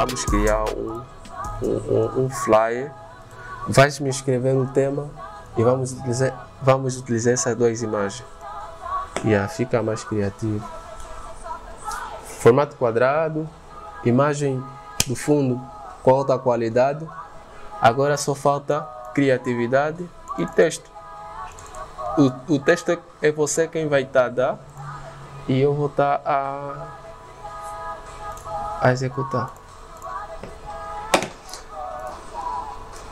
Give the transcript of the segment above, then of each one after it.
vamos criar um, um, um, um flyer. Vais me escrever no tema e vamos utilizar, vamos utilizar essas duas imagens. Yeah, fica mais criativo. Formato quadrado, imagem do fundo com alta qualidade. Agora só falta criatividade e texto. O, o texto é você quem vai estar tá a dar e eu vou estar tá a, a executar.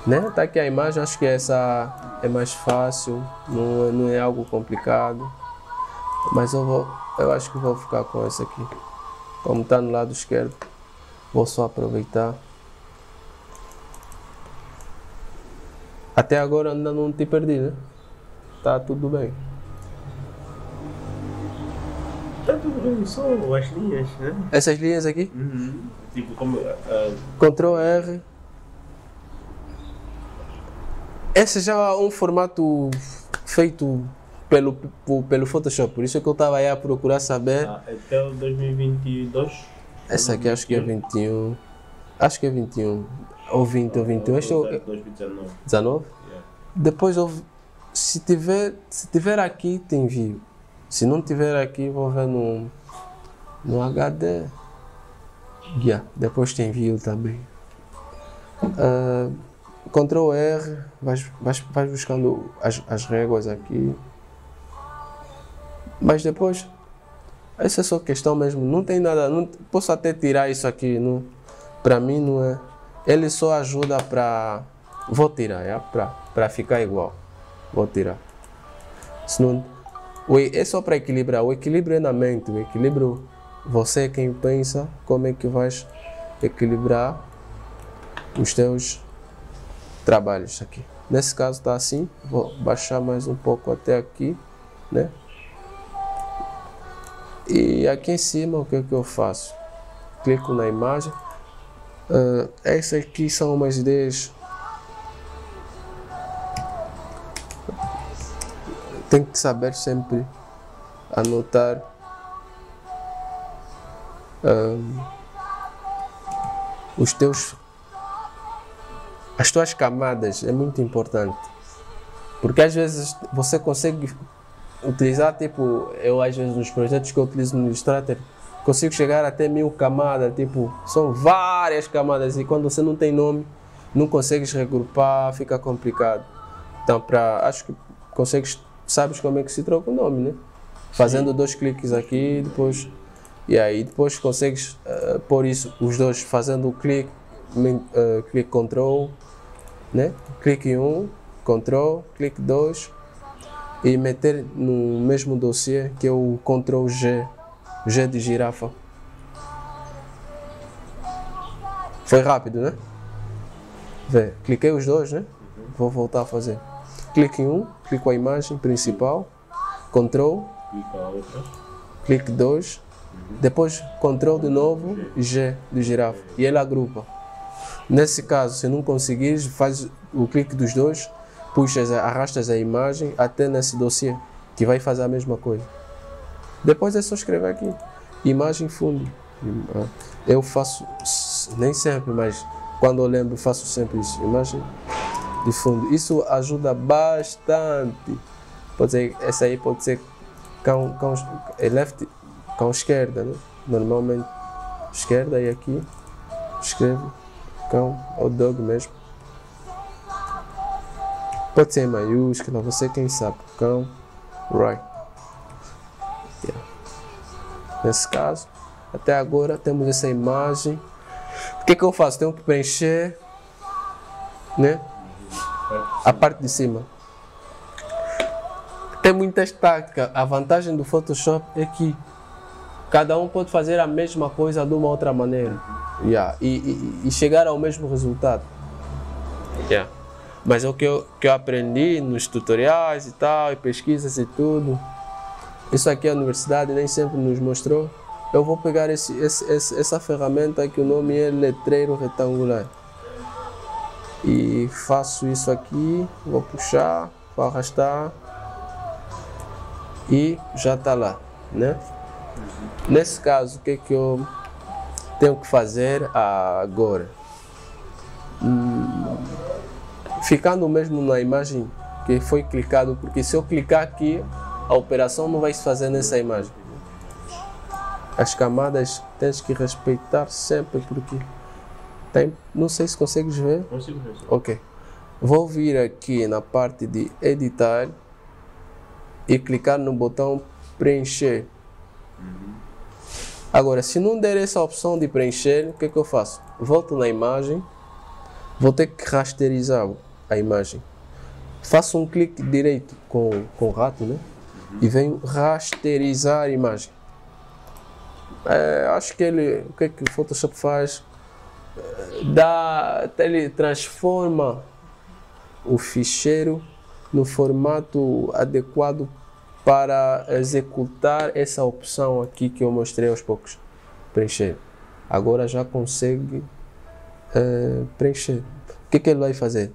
Né? Tá aqui a imagem, acho que essa é mais fácil, não, não é algo complicado. Mas eu vou, eu acho que vou ficar com essa aqui. Como está no lado esquerdo, vou só aproveitar. Até agora ainda não te perdi, né? Tá tudo bem. Tá tudo bem, só as linhas, né? Essas linhas aqui? Uhum. Tipo, como. Uh... Ctrl R. Esse já é um formato feito pelo, pelo Photoshop, por isso é que eu estava aí a procurar saber. Ah, até o 2022? Essa aqui acho que é 21. Acho que é 21. Ou 20 ou 21. Este é 2019. 19? Yeah. Depois eu se tiver, se tiver aqui, tem envio. Se não tiver aqui, vou ver no, no HD. Yeah, depois tem envio também. Uh, Ctrl R, vais, vais, vais buscando as, as réguas aqui. Mas depois, essa é só questão mesmo. Não tem nada. Não, posso até tirar isso aqui. Não, para mim não é. Ele só ajuda para. Vou tirar, é, para ficar igual. Vou tirar. Senão, é só para equilibrar. O equilíbrio é na mente. O equilíbrio, você é quem pensa como é que vais equilibrar os teus trabalhos aqui. Nesse caso está assim. Vou baixar mais um pouco até aqui, né? E aqui em cima o que, é que eu faço? Clico na imagem. Uh, essas aqui são umas ideias tem que saber sempre anotar um, os teus as tuas camadas é muito importante porque às vezes você consegue utilizar tipo eu às vezes nos projetos que eu utilizo no Illustrator consigo chegar até mil camadas tipo são várias camadas e quando você não tem nome não consegues regrupar fica complicado então para acho que consegues sabes como é que se troca o nome, né? Fazendo Sim. dois cliques aqui, depois e aí depois consegues uh, pôr isso os dois fazendo o clique, uh, clique control, né? Clique 1, um, control, clique 2 e meter no mesmo dossiê que é o control G, G de girafa. Foi rápido, né? Vê, cliquei os dois, né? Vou voltar a fazer clique em um, clico a imagem principal, Ctrl, clique 2, uhum. depois Ctrl de novo, G de girafa, e ele agrupa. Nesse caso, se não conseguires, faz o clique dos dois, puxas, arrastas a imagem até nesse dossiê, que vai fazer a mesma coisa. Depois é só escrever aqui, imagem fundo. Eu faço, nem sempre, mas quando eu lembro, faço sempre isso. Imagem de fundo. Isso ajuda bastante. Pode ser, essa aí pode ser cão, cão, é left, cão esquerda, né? Normalmente esquerda e aqui escreve cão ou dog mesmo. Pode ser em maiúscula, você quem sabe. Cão, right. Yeah. Nesse caso, até agora temos essa imagem. O que, que eu faço? Tenho que preencher, né? a parte de cima. Tem muitas táticas. A vantagem do Photoshop é que cada um pode fazer a mesma coisa de uma outra maneira yeah. e, e, e chegar ao mesmo resultado. Yeah. Mas é o que eu, que eu aprendi nos tutoriais e tal, e pesquisas e tudo. Isso aqui a universidade nem sempre nos mostrou. Eu vou pegar esse, esse, essa ferramenta que o nome é letreiro retangular e faço isso aqui, vou puxar, vou arrastar e já está lá, né? Nesse caso, o que que eu tenho que fazer agora? Hum, ficando mesmo na imagem que foi clicado, porque se eu clicar aqui, a operação não vai se fazer nessa imagem. As camadas tens que respeitar sempre porque tem, não sei se consegues ver. Consigo ver. Ok. Vou vir aqui na parte de editar e clicar no botão preencher. Agora, se não der essa opção de preencher, o que é que eu faço? Volto na imagem, vou ter que rasterizar a imagem. Faço um clique direito com, com o rato, né? E venho rasterizar a imagem. É, acho que ele, o que é que o Photoshop faz? Dá, ele transforma o ficheiro no formato adequado para executar essa opção aqui que eu mostrei aos poucos. Preencher. Agora já consegue eh, preencher. O que, que ele vai fazer?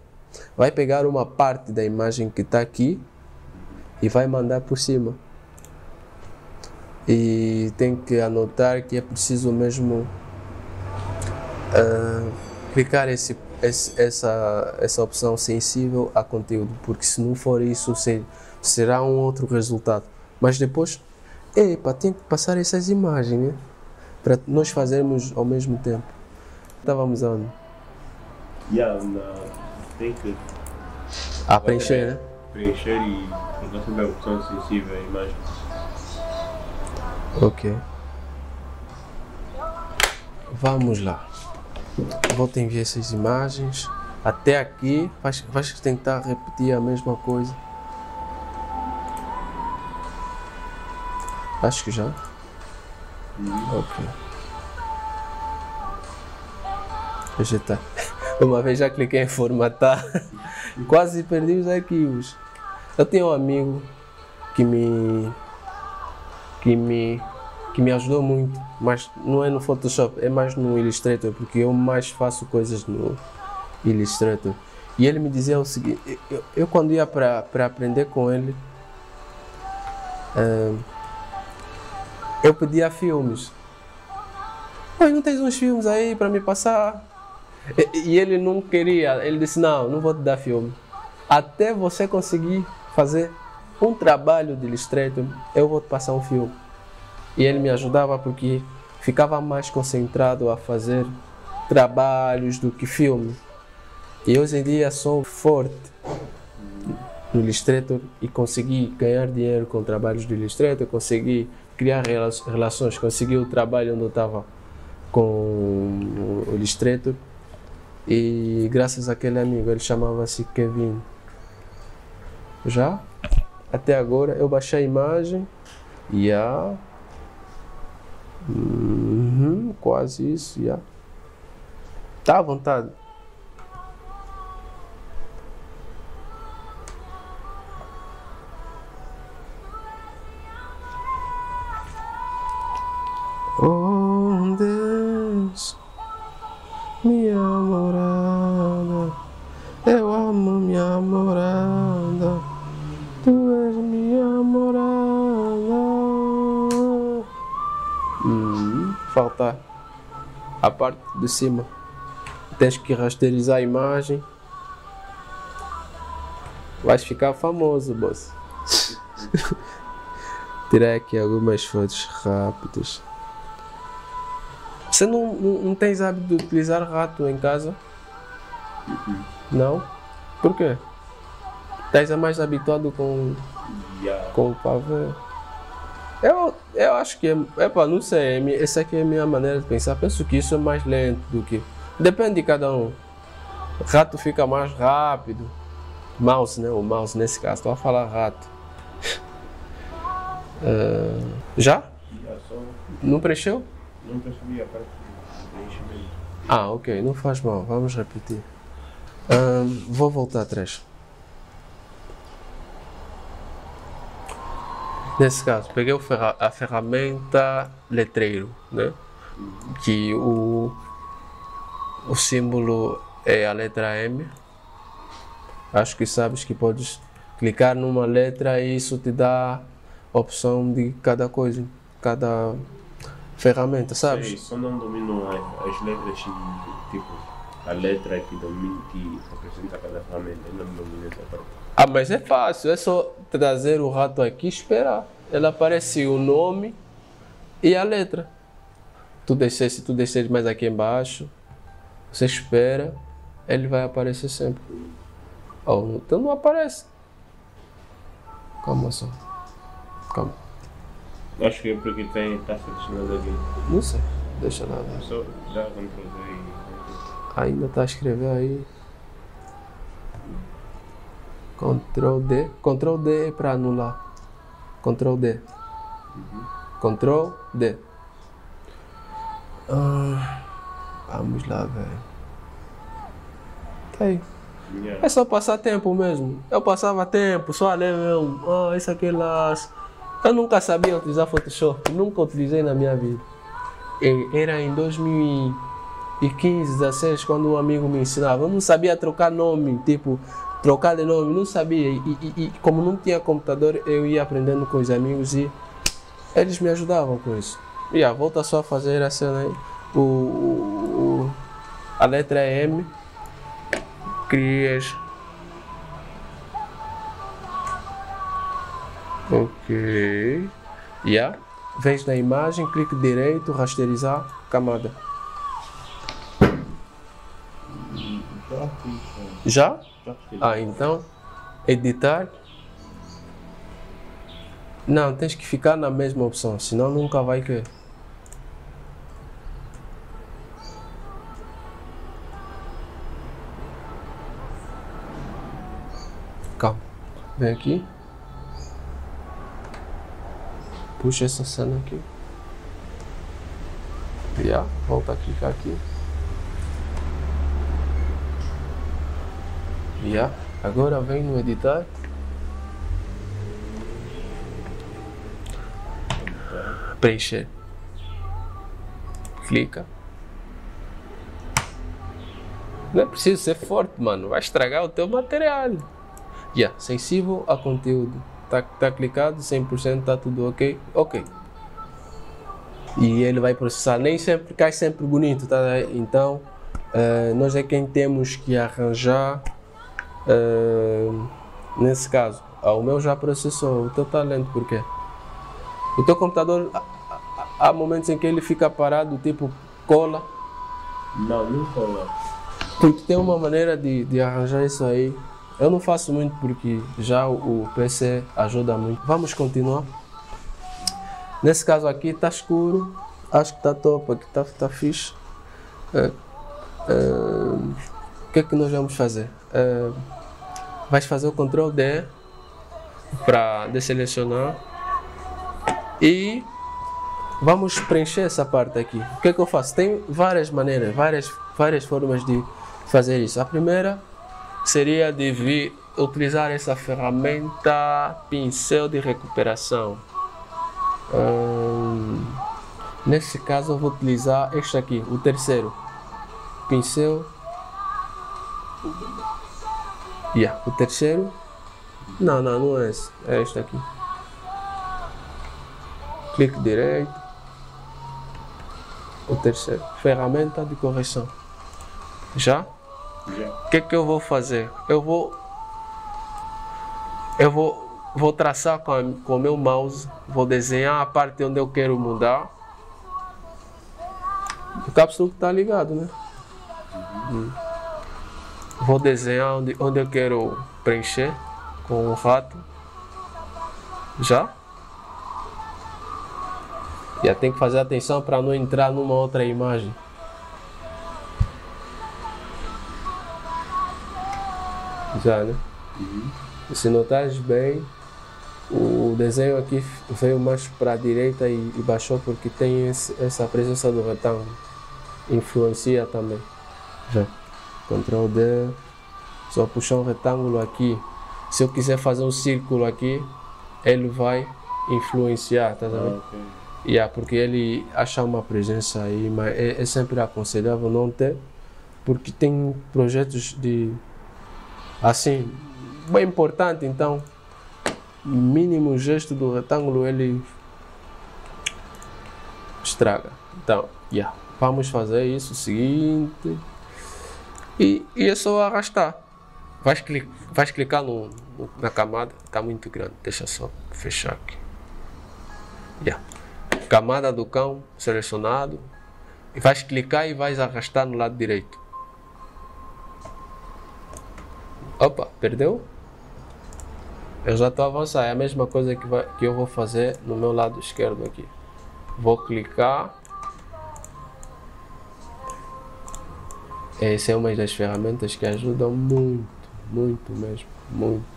Vai pegar uma parte da imagem que está aqui e vai mandar por cima. E tem que anotar que é preciso mesmo eh, clicar esse, esse- essa, essa opção sensível a conteúdo, porque se não for isso, será um outro resultado. Mas depois, epa, tem que passar essas imagens, né? Para nós fazermos ao mesmo tempo. Estávamos onde? Yeah, na, tem que A preencher, né? preencher e colocar sempre a opção sensível à imagem. Ok. Vamos lá. Vou te enviar essas imagens. Até aqui, vais, vais tentar repetir a mesma coisa. Acho que já. Ok. Tá. Uma vez já cliquei em formatar. Quase perdi os arquivos. Eu tenho um amigo que me que me que me ajudou muito, mas não é no Photoshop, é mais no Illustrator, porque eu mais faço coisas no Illustrator. E ele me dizia o seguinte, eu, eu- quando ia para aprender com ele, eh, eu pedia filmes. Oi, não tens uns filmes aí para me passar? E, e ele não queria, ele disse, não, não vou te dar filme. Até você conseguir fazer um trabalho de Illustrator, eu vou te passar um filme. E ele me ajudava porque ficava mais concentrado a fazer trabalhos do que filme. E hoje em dia sou forte no Illustrator e consegui ganhar dinheiro com trabalhos do Illustrator, consegui criar rela- relações, consegui o trabalho onde eu estava com o Illustrator e graças àquele amigo, ele chamava-se Kevin. Já? Até agora eu baixei a imagem e a Uhum, quase isso, já. Tá à vontade. Minha morada? Eu amo minha morada. Tu és minha morada. Hum, falta a parte de cima. Tens que rasterizar a imagem. Vais ficar famoso, boss. Tirar aqui algumas fotos rápidas. Você não, não, não tens hábito de utilizar rato em casa? Não? Por quê? Estás mais habituado com Yeah. com o pavê. Eu, eu acho que, é pá, não sei, é essa aqui é a minha maneira de pensar. Penso que isso é mais lento do que. Depende de cada um. Rato fica mais rápido. Mouse, né? O mouse nesse caso, estou a falar rato. Ah, já? Não preencheu? Não percebi a parte. Ah, ok, não faz mal, vamos repetir. Vou voltar atrás. Nesse caso, peguei a ferramenta letreiro, né? Que o, o símbolo é a letra M. Acho que sabes que podes clicar numa letra e isso te dá a opção de cada coisa, cada ferramenta, sabes? Sei, só não domino as, as letras e, tipo, a letra que domina, que representa cada ferramenta. Não domino essa parte. Ah, mas é fácil, é só trazer o rato aqui e esperar. Ele aparece o nome e a letra. Tu descer, se tu descer mais aqui embaixo, você espera, ele vai aparecer sempre. Oh, então não aparece. Calma só. Calma. Acho que é porque tem, está selecionado aqui. Não sei. Deixa ver. Só dá Ctrl Z e. Ainda está a escrever aí. Ctrl D. Ctrl D é para anular. Ctrl D. Ctrl D. Ah, vamos lá, velho. Tá aí. Yeah. É só passar tempo mesmo. Eu passava tempo, só a ler mesmo. Ah, isso aqui lá. Eu nunca sabia utilizar Photoshop. Nunca utilizei na minha vida. Era em 2015, 16, quando um amigo me ensinava. Eu não sabia trocar nome, tipo, trocar de nome, não sabia. E, e- e como não tinha computador, eu ia aprendendo com os amigos e eles me ajudavam com isso. E ah, volta só a fazer a cena aí. O, o- a letra M crias. Ok. Yeah. Vens na imagem, clique direito, rasterizar, camada. Já. Ah, então, editar. Não, tens que ficar na mesma opção, senão nunca vai que. Calma. Vem aqui. Puxa essa cena aqui. Criar. Volta a clicar aqui. Já. Agora vem no editar. Preencher. Clica. Não é preciso ser forte, mano. Vai estragar o teu material. Já. Sensível a conteúdo. Tá, tá clicado, 100%, tá tudo ok? Ok. E ele vai processar. Nem sempre cai sempre bonito, tá? Então, eh, nós é quem temos que arranjar eh, nesse caso, ah, o meu já processou, o teu está lento por quê? O teu computador, há- momentos em que ele fica parado, tipo cola. Não, não cola. Tu tem uma maneira de, de arranjar isso aí. Eu não faço muito porque já o, PC ajuda muito. Vamos continuar. Nesse caso aqui está escuro. Acho que está top, aqui está tá fixe. É, é, o que é que nós vamos fazer? É, vais fazer o Ctrl D para deselecionar e vamos preencher essa parte aqui. O que é que eu faço? Tem várias maneiras, várias, várias formas de fazer isso. A primeira seria de vir utilizar essa ferramenta pincel de recuperação. Hum, nesse caso eu vou utilizar este aqui, o terceiro. Pincel. Yeah, o terceiro. Não, não, não é esse. É este aqui. Clique direito. O terceiro. Ferramenta de correção. Já? O que que eu vou fazer? Eu vou eu vou vou traçar com, o meu mouse, vou desenhar a parte onde eu quero mudar. O nunca está ligado, né? Hum. Vou desenhar onde, onde eu quero preencher com o rato. Já? Já tem que fazer atenção para não entrar numa outra imagem. Já, né? Se notares bem, o desenho aqui veio mais para a direita e, e baixou porque tem esse- essa presença do retângulo. Influencia também. Já. Ctrl D. Só puxar um retângulo aqui. Se eu quiser fazer um círculo aqui, ele vai influenciar, tá Ah, vendo? ok. Yeah, porque ele acha uma presença aí, mas é, é sempre aconselhável não ter, porque tem projetos de assim bem importante, então mínimo gesto do retângulo ele estraga. Então, yeah, vamos fazer isso, seguinte. E, e é só arrastar. Vais, clicar, vais clicar no, no- na camada, está muito grande. Deixa só fechar aqui. Yeah. Camada do cão selecionado. E vais clicar e vais arrastar no lado direito. Opa, perdeu? Eu já estou a avançar. É a mesma coisa que, vai, que eu vou fazer no meu lado esquerdo aqui. Vou clicar. Essa é uma das ferramentas que ajudam muito, muito mesmo, muito.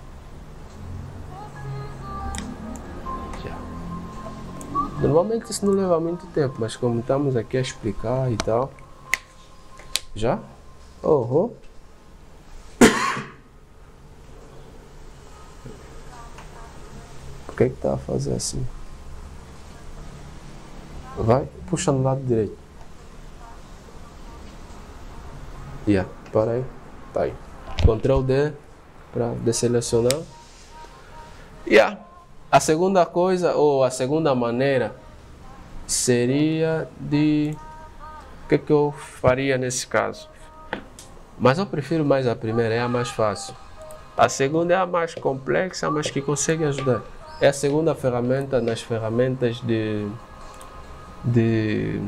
Normalmente isso não leva muito tempo, mas como estamos aqui a explicar e tal. Já? Oh, Que que tá a fazer assim? Vai, puxa no lado direito. Yeah, para aí. Tá aí. Ctrl D para deselecionar. Yeah. A segunda coisa, ou a segunda maneira, seria de. O que, que eu faria nesse caso? Mas eu prefiro mais a primeira, é a mais fácil. A segunda é a mais complexa, mas que consegue ajudar. É a segunda ferramenta nas ferramentas de, de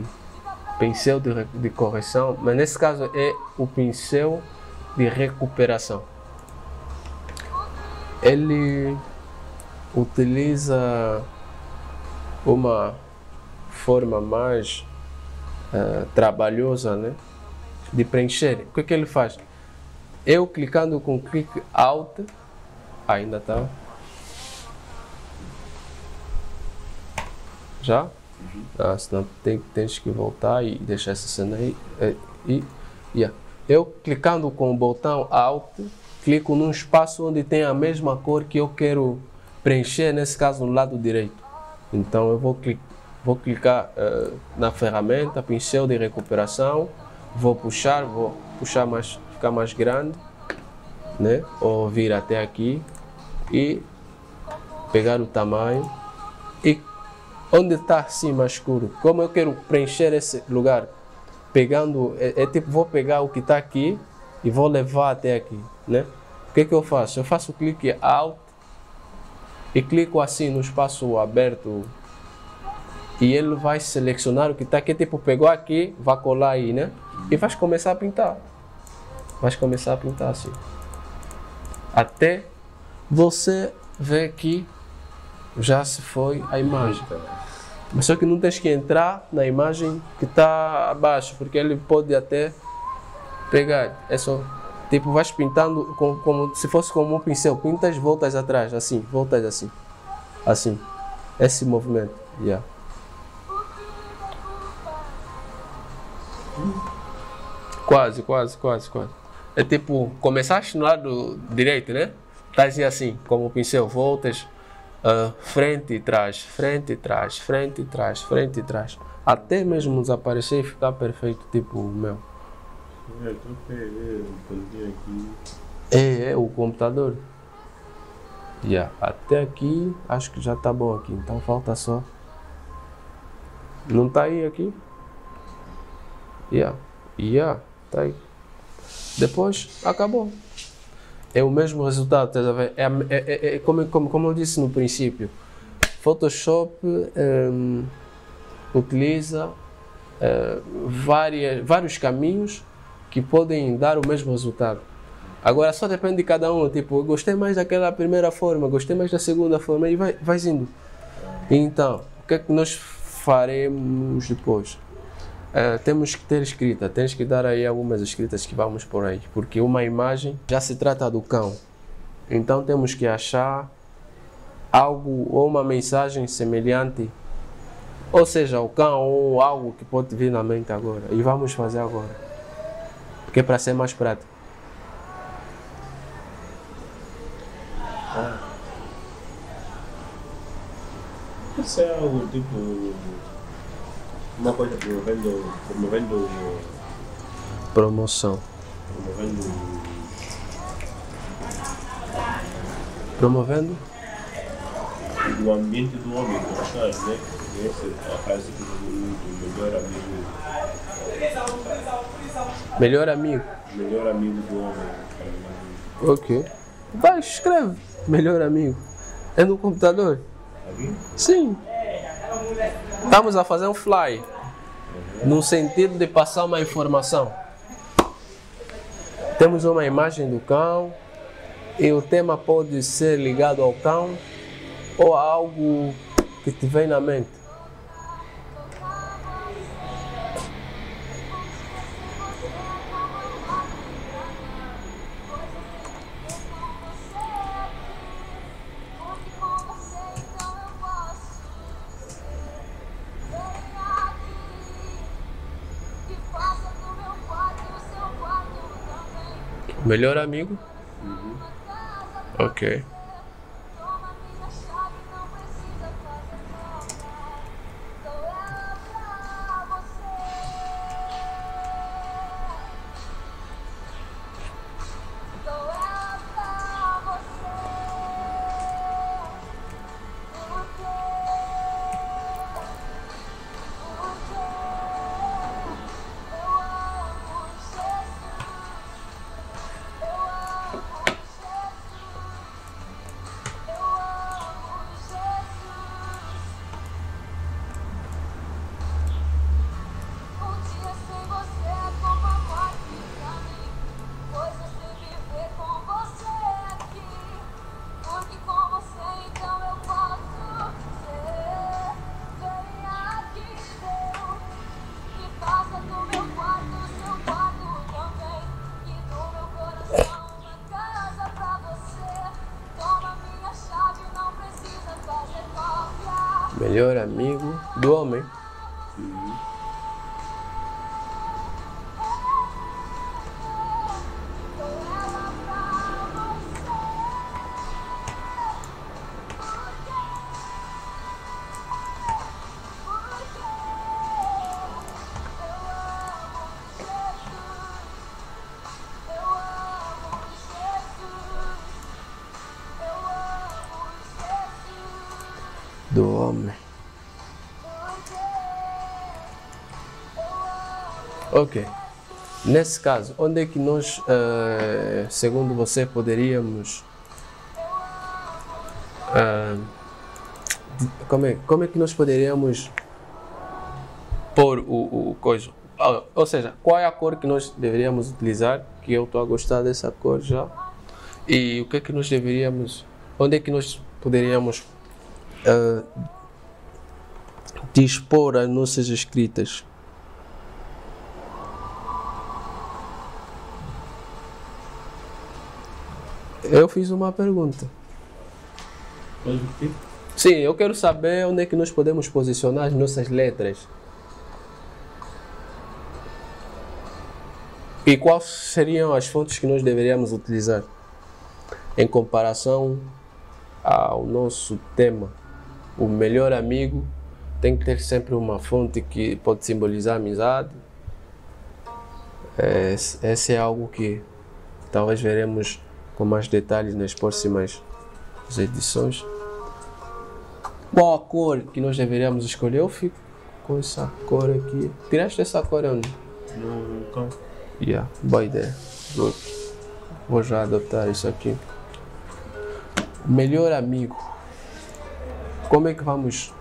pincel de, de correção, mas nesse caso é o pincel de recuperação. Ele utiliza uma forma mais eh, trabalhosa né, de preencher. O que, que ele faz? Eu clicando com clique Alt, ainda está. Já? Ah, senão tem, tens que voltar e deixar essa cena aí. eh, E, yeah. Eu clicando com o botão Alt, clico num espaço onde tem a mesma cor que eu quero preencher, nesse caso no lado direito. Então eu vou, cli vou clicar eh, na ferramenta, pincel de recuperação, vou puxar, vou puxar mais, ficar mais grande, né? Ou vir até aqui e pegar o tamanho onde está assim mais escuro, como eu quero preencher esse lugar, pegando, é, é tipo, vou pegar o que está aqui e vou levar até aqui, né? O que que eu faço? Eu faço clique Alt e clico assim no espaço aberto e ele vai selecionar o que está aqui, tipo, pegou aqui, vai colar aí, né? E vai começar a pintar. Vai começar a pintar assim. Até você ver que já se foi a imagem. Mas só que não tens que entrar na imagem que está abaixo, porque ele pode até pegar. É só, tipo, vais pintando com- como se fosse como um pincel. Pintas, voltas atrás, assim, voltas assim. Assim. Esse movimento. Yeah. Quase, quase, quase, quase. É tipo, começaste no lado direito, né? Estás assim, como o pincel, voltas, ah, frente e trás, frente e trás, frente e trás, frente e trás. Até mesmo desaparecer e ficar perfeito, tipo o meu. É. É, é o computador. Yeah. Até aqui, acho que já tá bom aqui. Então falta só. Não tá aí aqui? Yeah. Yeah, tá aí. Depois, acabou. É o mesmo resultado, tá a ver? É, é, é- é como, como, como eu disse no princípio. Photoshop ehm, utiliza eh, várias, vários caminhos que podem dar o mesmo resultado. Agora só depende de cada um. Tipo, gostei mais daquela primeira forma, gostei mais da segunda forma e vai, vai indo. Então, o que é que nós faremos depois? Eh, temos que ter escrita, tens que dar aí algumas escritas que vamos por aí, porque uma imagem já se trata do cão. Então temos que achar algo ou uma mensagem semelhante, ou seja, o cão ou algo que pode vir na mente agora. E vamos fazer agora, porque é para ser mais prático. Isso é algo tipo. Uma coisa promovendo. promovendo. Promoção. promovendo. Promovendo? do ambiente do homem gostar, né? Essa é a frase que do, melhor amigo. Melhor amigo. Melhor amigo do homem. Ok. Vai, escreve. Melhor amigo. É no computador? Sim. Estamos a fazer um fly. No sentido de passar uma informação. Temos uma imagem do cão e o tema pode ser ligado ao cão ou a algo que te vem na mente. Melhor amigo? Ok. Do homem. Ok. Nesse caso, onde é que nós, eh, segundo você, poderíamos. de- como, é, como é que nós poderíamos pôr o, o coisa? Ah, ou seja, qual é a cor que nós deveríamos utilizar? Que eu estou a gostar dessa cor já. E o que é que nós deveríamos. Onde é que nós poderíamos ah, dispor as nossas escritas? Eu fiz uma pergunta. Pode repetir? Sim, eu quero saber onde é que nós podemos posicionar as nossas letras. E quais seriam as fontes que nós deveríamos utilizar em comparação ao nosso tema? O melhor amigo tem que ter sempre uma fonte que pode simbolizar amizade. É, esse é algo que talvez veremos com mais detalhes nas próximas edições. Qual a cor que nós deveríamos escolher? Eu fico com essa cor aqui. Tiraste essa cor onde? No cão. Yeah, boa ideia. Good. Vou já adotar isso aqui. Melhor amigo. Como é que vamos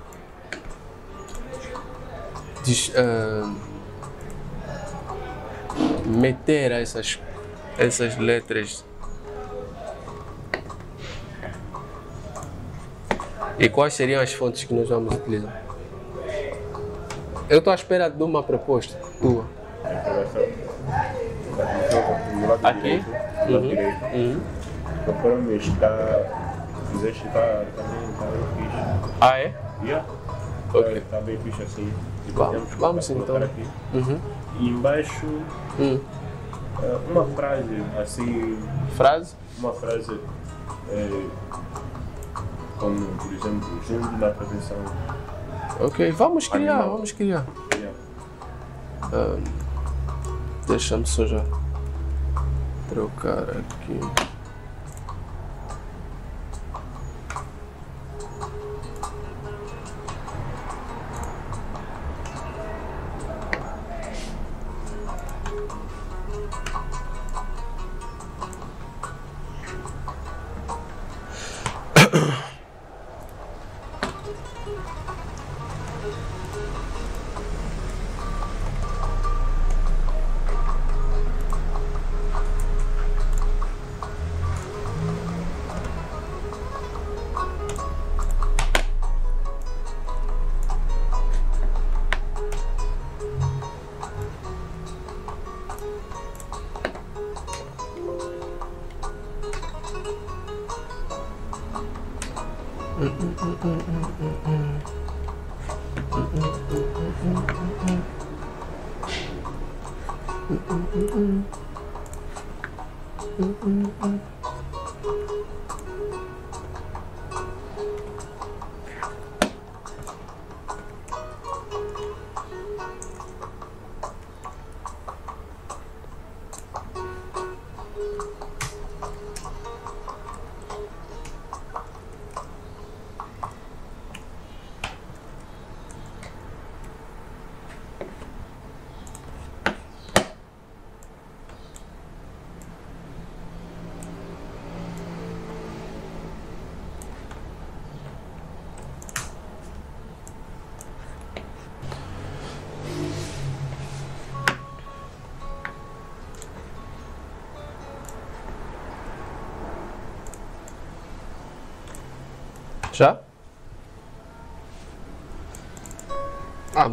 des- ah, meter essas, essas letras? E quais seriam as fontes que nós vamos utilizar? Eu estou à espera de uma proposta tua. Aqui? Uhum. Uhum. Conforme está. Fizeste está também. Ah, é? Yeah. Ok. Está bem fixe assim. Tipo, Vamos- que vamos então. Aqui. Uhum. E embaixo Hum. eh, uma frase assim. Frase? Uma frase. eh, como, por exemplo, junto na prevenção. Ok, vamos criar, Animal. vamos criar. Yeah. Deixa-me só já trocar aqui.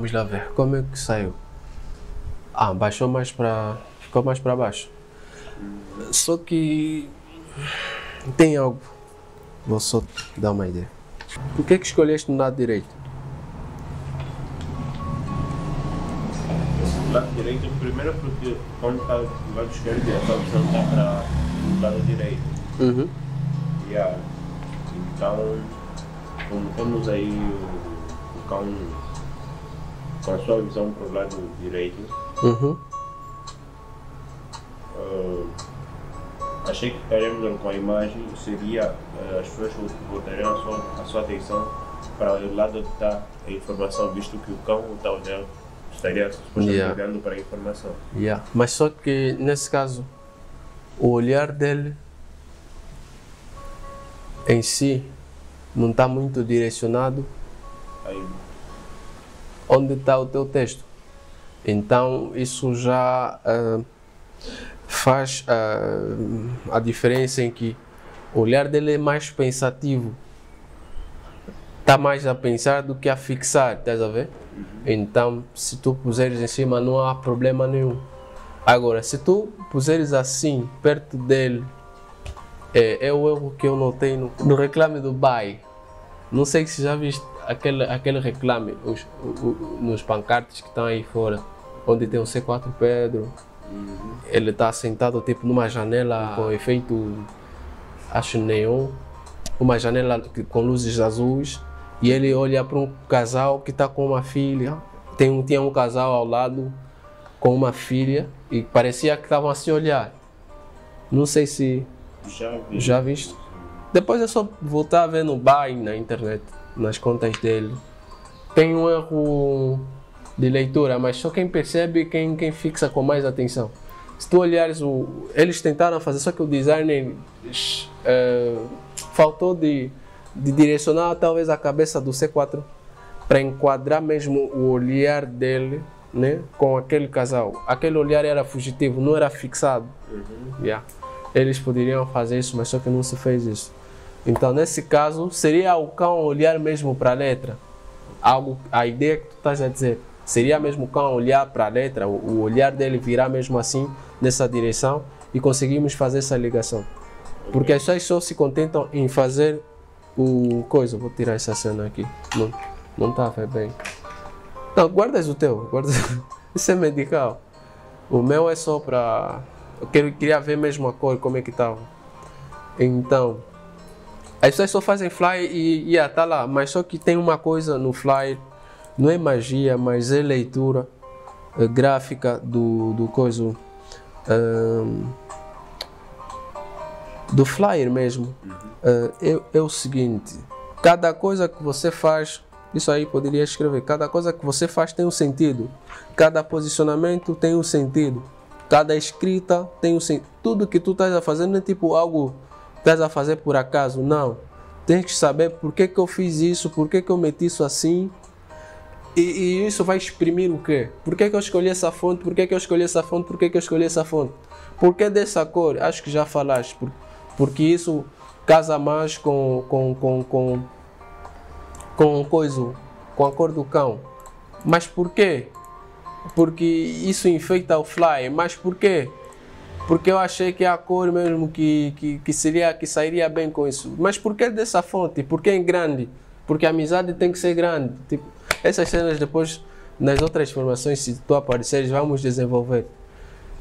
Vamos lá ver. Como é que saiu? Ah, baixou mais para. Ficou mais para baixo. Só que. Tem algo. Vou só dar uma ideia. Por que é que escolheste no lado direito? Lado direito, primeiro porque quando está do lado esquerdo, a visão está para o lado direito. Uhum. Yeah. Então, como temos aí o, o cão com a sua visão para o lado direito, Uhum. ah, achei que ficaríamos com a imagem, seria ah, as pessoas voltariam a sua, a sua atenção para o lado que está a informação, visto que o cão está olhando, estaria supostamente Yeah. olhando para a informação. Yeah. Mas só que nesse caso, o olhar dele em si não está muito direcionado Aí, onde está o teu texto. Então isso já ah, faz ah, a diferença em que o olhar dele é mais pensativo. Está mais a pensar do que a fixar, estás a ver? Então, se tu puseres em cima, não há problema nenhum. Agora, se tu puseres assim, perto dele, é, é o erro que eu notei no, no reclame do Bai. Não sei se já viste aquele, aquele reclame os, o- nos pancartes que estão aí fora, onde tem o C4 Pedro. Ele está sentado tipo numa janela com efeito, acho neon, uma janela com luzes azuis, e ele olha para um casal que está com uma filha. Tem um, tinha um casal ao lado com uma filha e parecia que estavam a se olhar. Não sei se já vi. já viste? Depois é só voltar a ver no Buy na internet, nas contas dele. Tem um erro de leitura, mas só quem percebe quem, quem fixa com mais atenção. Se tu olhares o. Eles tentaram fazer, só que o designer eh, faltou de, de direcionar talvez a cabeça do C4 para enquadrar mesmo o olhar dele né, com aquele casal. Aquele olhar era fugitivo, não era fixado. Yeah. Eles poderiam fazer isso, mas só que não se fez isso. Então, nesse caso, seria o cão olhar mesmo para a letra. Algo, a ideia que tu estás a dizer, seria mesmo o cão olhar para a letra, o, o olhar dele virar mesmo assim, nessa direção, e conseguimos fazer essa ligação. Porque as pessoas só se contentam em fazer o coisa. Vou tirar essa cena aqui. Não, não tá bem. Não, guardas o teu. Guardas. Isso é medical. O meu é só para. Eu queria ver mesmo a cor, como é que estava. Então, as pessoas só fazem fly e, e ah, tá lá. Mas só que tem uma coisa no fly, não é magia, mas é leitura eh, gráfica do, do coisa. ahn, do flyer mesmo. Eh, é, é o seguinte: cada coisa que você faz, isso aí poderia escrever, cada coisa que você faz tem um sentido, cada posicionamento tem um sentido, cada escrita tem um sentido. Tudo que tu estás a fazer não é tipo algo estás a fazer por acaso, não. Tem que saber por que, que eu fiz isso, por que, que eu meti isso assim. E, e isso vai exprimir o quê? Por que, que eu escolhi essa fonte? Por que, que eu escolhi essa fonte? Por que, que eu escolhi essa fonte? Por que dessa cor? Acho que já falaste. Por, porque isso casa mais com, com, com, com, com, coisa, com a cor do cão. Mas por quê? Porque isso enfeita o fly. Mas por quê? Porque eu achei que é a cor mesmo que, que, que, seria, que sairia bem com isso. Mas por que dessa fonte? Por que em grande? Porque a amizade tem que ser grande. Tipo, essas cenas depois, nas outras formações, se tu apareceres, vamos desenvolver.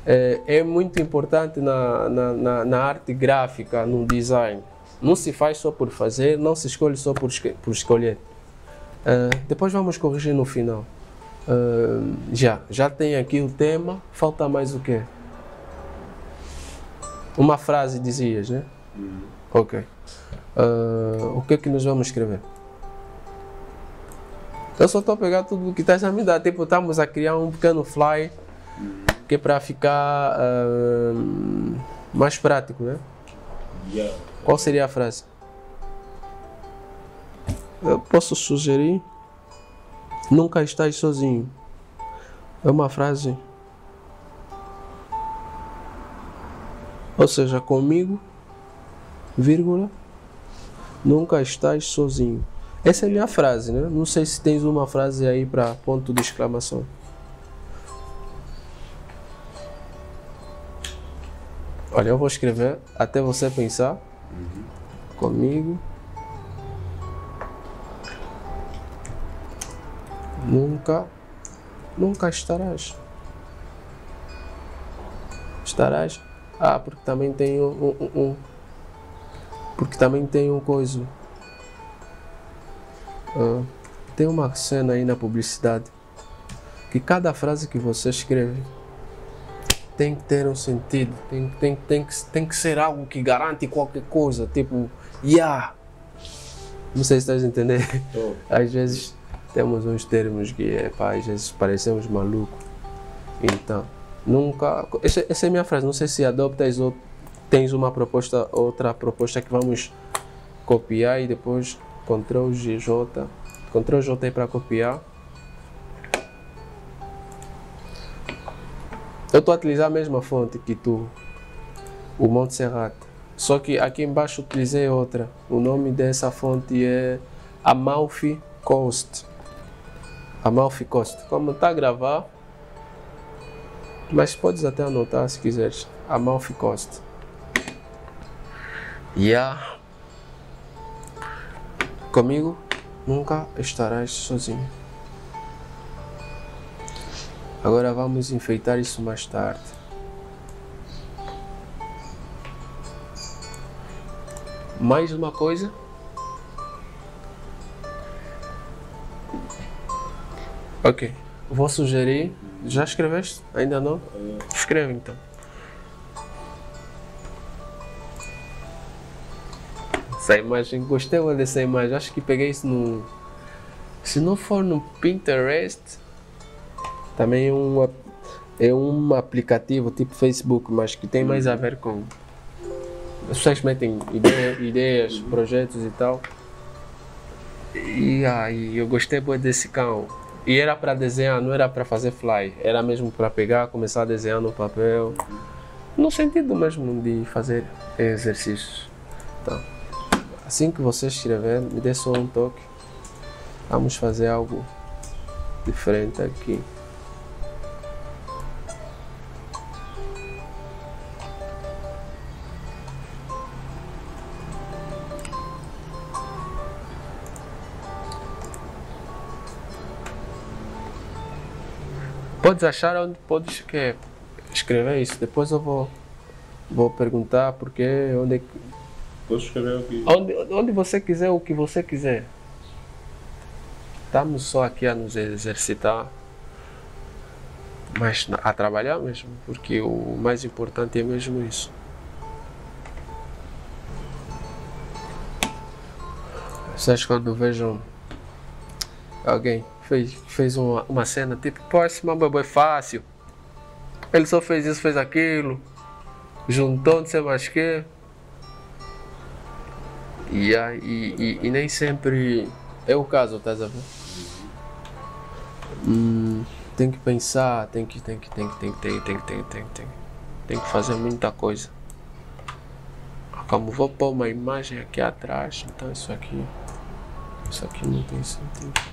É, é muito importante na, na, na, na, arte gráfica, no design. Não se faz só por fazer, não se escolhe só por, por escolher. É, depois vamos corrigir no final. Uh, já, já tem aqui o tema, falta mais o quê? Uma frase dizias, né? Uhum. Ok. Uh, o que é que nós vamos escrever? Eu só estou a pegar tudo o que está a me dar. Tipo, estamos a criar um pequeno fly uhum. que é para ficar uh, mais prático, né? Yeah. Qual seria a frase? Eu posso sugerir Nunca estás sozinho. É uma frase. Ou seja, comigo, vírgula, nunca estás sozinho. Essa é a minha frase, né? Não sei se tens uma frase aí para ponto de exclamação. Olha, eu vou escrever até você pensar. Uhum. Comigo. nunca, nunca estarás. Estarás. Ah, porque também tem um, um, um porque também tem um coisa. Uh, tem uma cena aí na publicidade que cada frase que você escreve tem que ter um sentido, tem, tem, tem, que, tem que ser algo que garante qualquer coisa, tipo, yeah. Não sei se estás a entender. Oh. Às vezes temos uns termos que é, pá, às vezes parecemos malucos. Então, nunca. Essa, essa, é a minha frase. Não sei se adoptas ou tens uma proposta, outra proposta que vamos copiar e depois Ctrl J. Ctrl J para copiar. Eu estou a utilizar a mesma fonte que tu, o Monte Serrato. Só que aqui embaixo utilizei outra. O nome dessa fonte é Amalfi Coast. Amalfi Costa. Como está a gravar, mas podes até anotar se quiseres. Amalfi Costa. Yeah. Comigo nunca estarás sozinho. Agora vamos enfeitar isso mais tarde. Mais uma coisa. Ok. Vou sugerir. Já escreveste? Ainda não? Escreve então. Essa imagem, gostei dessa imagem. Acho que peguei isso no. Se não for no Pinterest, também é um, é um aplicativo tipo Facebook, mas que tem mais a ver com. As pessoas metem ideia, ideias, projetos e tal. E aí, eu gostei muito desse cão. E era para desenhar, não era para fazer fly, era mesmo para pegar, começar a desenhar no papel, no sentido mesmo de fazer exercícios. Então, assim que você escrever, me dê só um toque. Vamos fazer algo diferente aqui. Podes achar onde podes que escrever isso. Depois eu vou, vou perguntar porque onde. Podes escrever o que. Onde, onde você quiser, o que você quiser. Estamos só aqui a nos exercitar, mas a trabalhar mesmo, porque o mais importante é mesmo isso. Vocês quando vejam alguém fez, fez uma, uma cena tipo, pô, esse mambo é fácil. Ele só fez isso, fez aquilo. Juntou, não sei mais que. E, e, e, e nem sempre é o caso, estás a ver? Hum, tem que pensar, tem que, tem que, tem que, tem que, tem que, tem que, tem que, tem que, tem que, tem que fazer muita coisa. Como vou pôr uma imagem aqui atrás, então isso aqui, isso aqui não tem sentido.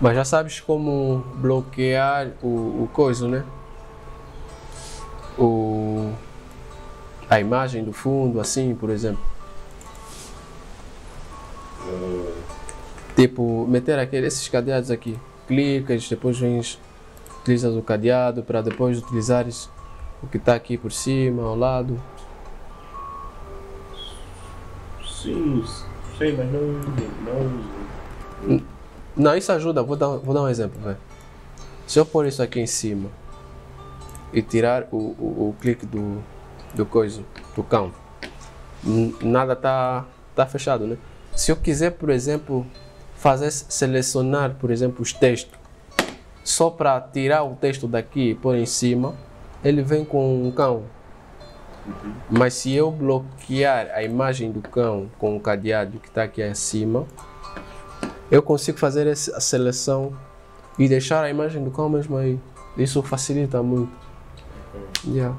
Mas já sabes como bloquear o, o coisa, né? O, a imagem do fundo, assim, por exemplo. Tipo, meter aquele, esses cadeados aqui. Clicas, depois vens, utilizas o cadeado para depois utilizares o que está aqui por cima, ao lado. Sim, sei, mas não, não uso. Não, isso ajuda. Vou dar, vou dar um exemplo, velho. Se eu pôr isso aqui em cima e tirar o, o, o clique do, do coisa, do cão, nada tá, tá fechado, né? Se eu quiser, por exemplo, fazer selecionar, por exemplo, os textos, só para tirar o texto daqui e pôr em cima, ele vem com um cão. Mas se eu bloquear a imagem do cão com o cadeado que está aqui acima, eu consigo fazer essa seleção e deixar a imagem do cão mesmo aí. Isso facilita muito. Yeah.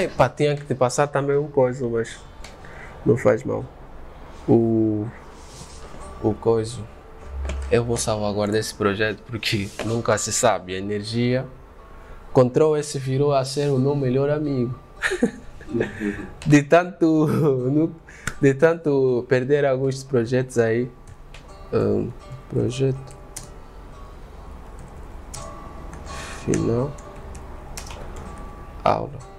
Aí, pá, tinha que te passar também um coisa, mas não faz mal. O. O coisa. Eu vou salvaguardar esse projeto porque nunca se sabe. A energia. Control S virou a ser o meu melhor amigo. de tanto. De tanto perder alguns projetos aí. Ahn, projeto. Final. Aula.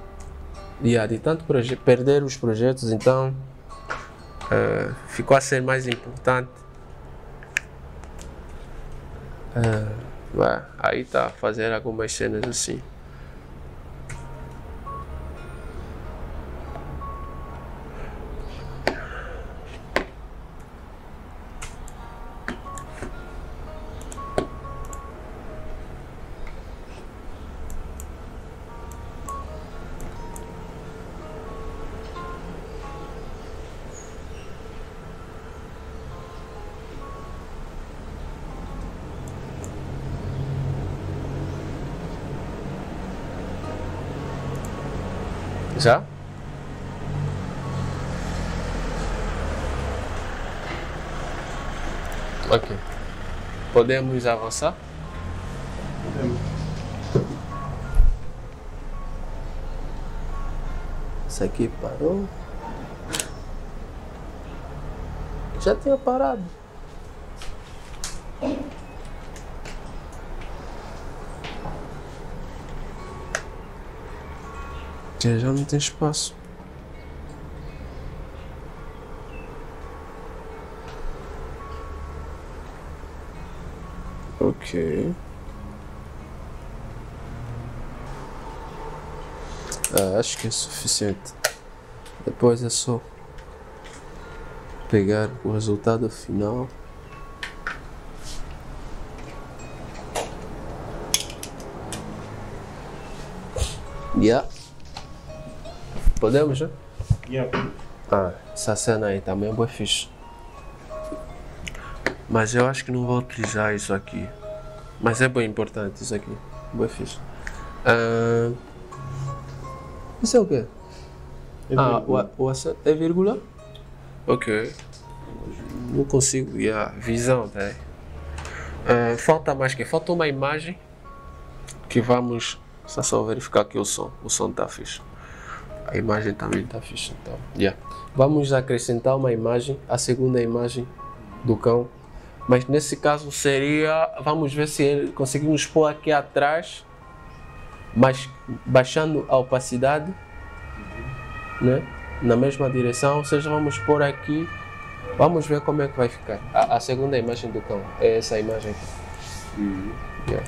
Yeah, de tanto perder os projetos, então eh, ficou a ser mais importante. Vai, aí tá, fazer algumas cenas assim. Já? Ok. Podemos avançar? Isso aqui parou. Já tinha parado. Já não tem espaço. Ok. Ah, acho que é suficiente. Depois é só pegar o resultado final. Yeah. Podemos, né? Yeah. Ah, essa cena aí também é boa fixe. Mas eu acho que não vou utilizar isso aqui. Mas é bem importante isso aqui. Boa fixe. Ah, isso é o quê? Ah, o, o acento é vírgula? Ok. Não consigo. Yeah, visão, tá aí. Ah, falta mais que? Falta uma imagem que vamos só, só verificar aqui o som. O som tá fixe. A imagem também tá fixe. Então, yeah. Vamos acrescentar uma imagem, a segunda imagem do cão. Mas nesse caso seria. Vamos ver se ele- conseguimos pôr aqui atrás, mas baixando a opacidade, né? Na mesma direção, ou seja, vamos pôr aqui. Vamos ver como é que vai ficar. A, a segunda imagem do cão é essa imagem aqui. Yeah.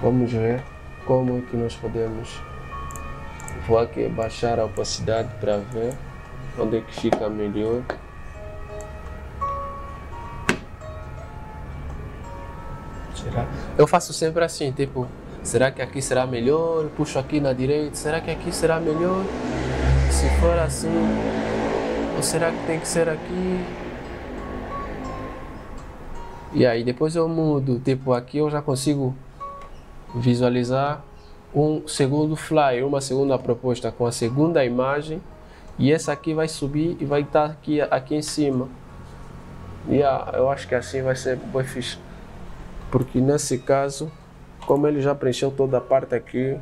Vamos ver como é que nós podemos. Vou aqui baixar a opacidade para ver onde é que fica melhor. Será? Eu faço sempre assim, tipo, será que aqui será melhor? Puxo aqui na direita, será que aqui será melhor? Se for assim, ou será que tem que ser aqui? E aí depois eu mudo, tipo, aqui eu já consigo visualizar um segundo flyer, uma segunda proposta com a segunda imagem e essa aqui vai subir e vai estar aqui, aqui em cima. E ah, eu acho que assim vai ser bem fixe. Porque nesse caso, como ele já preencheu toda a parte aqui,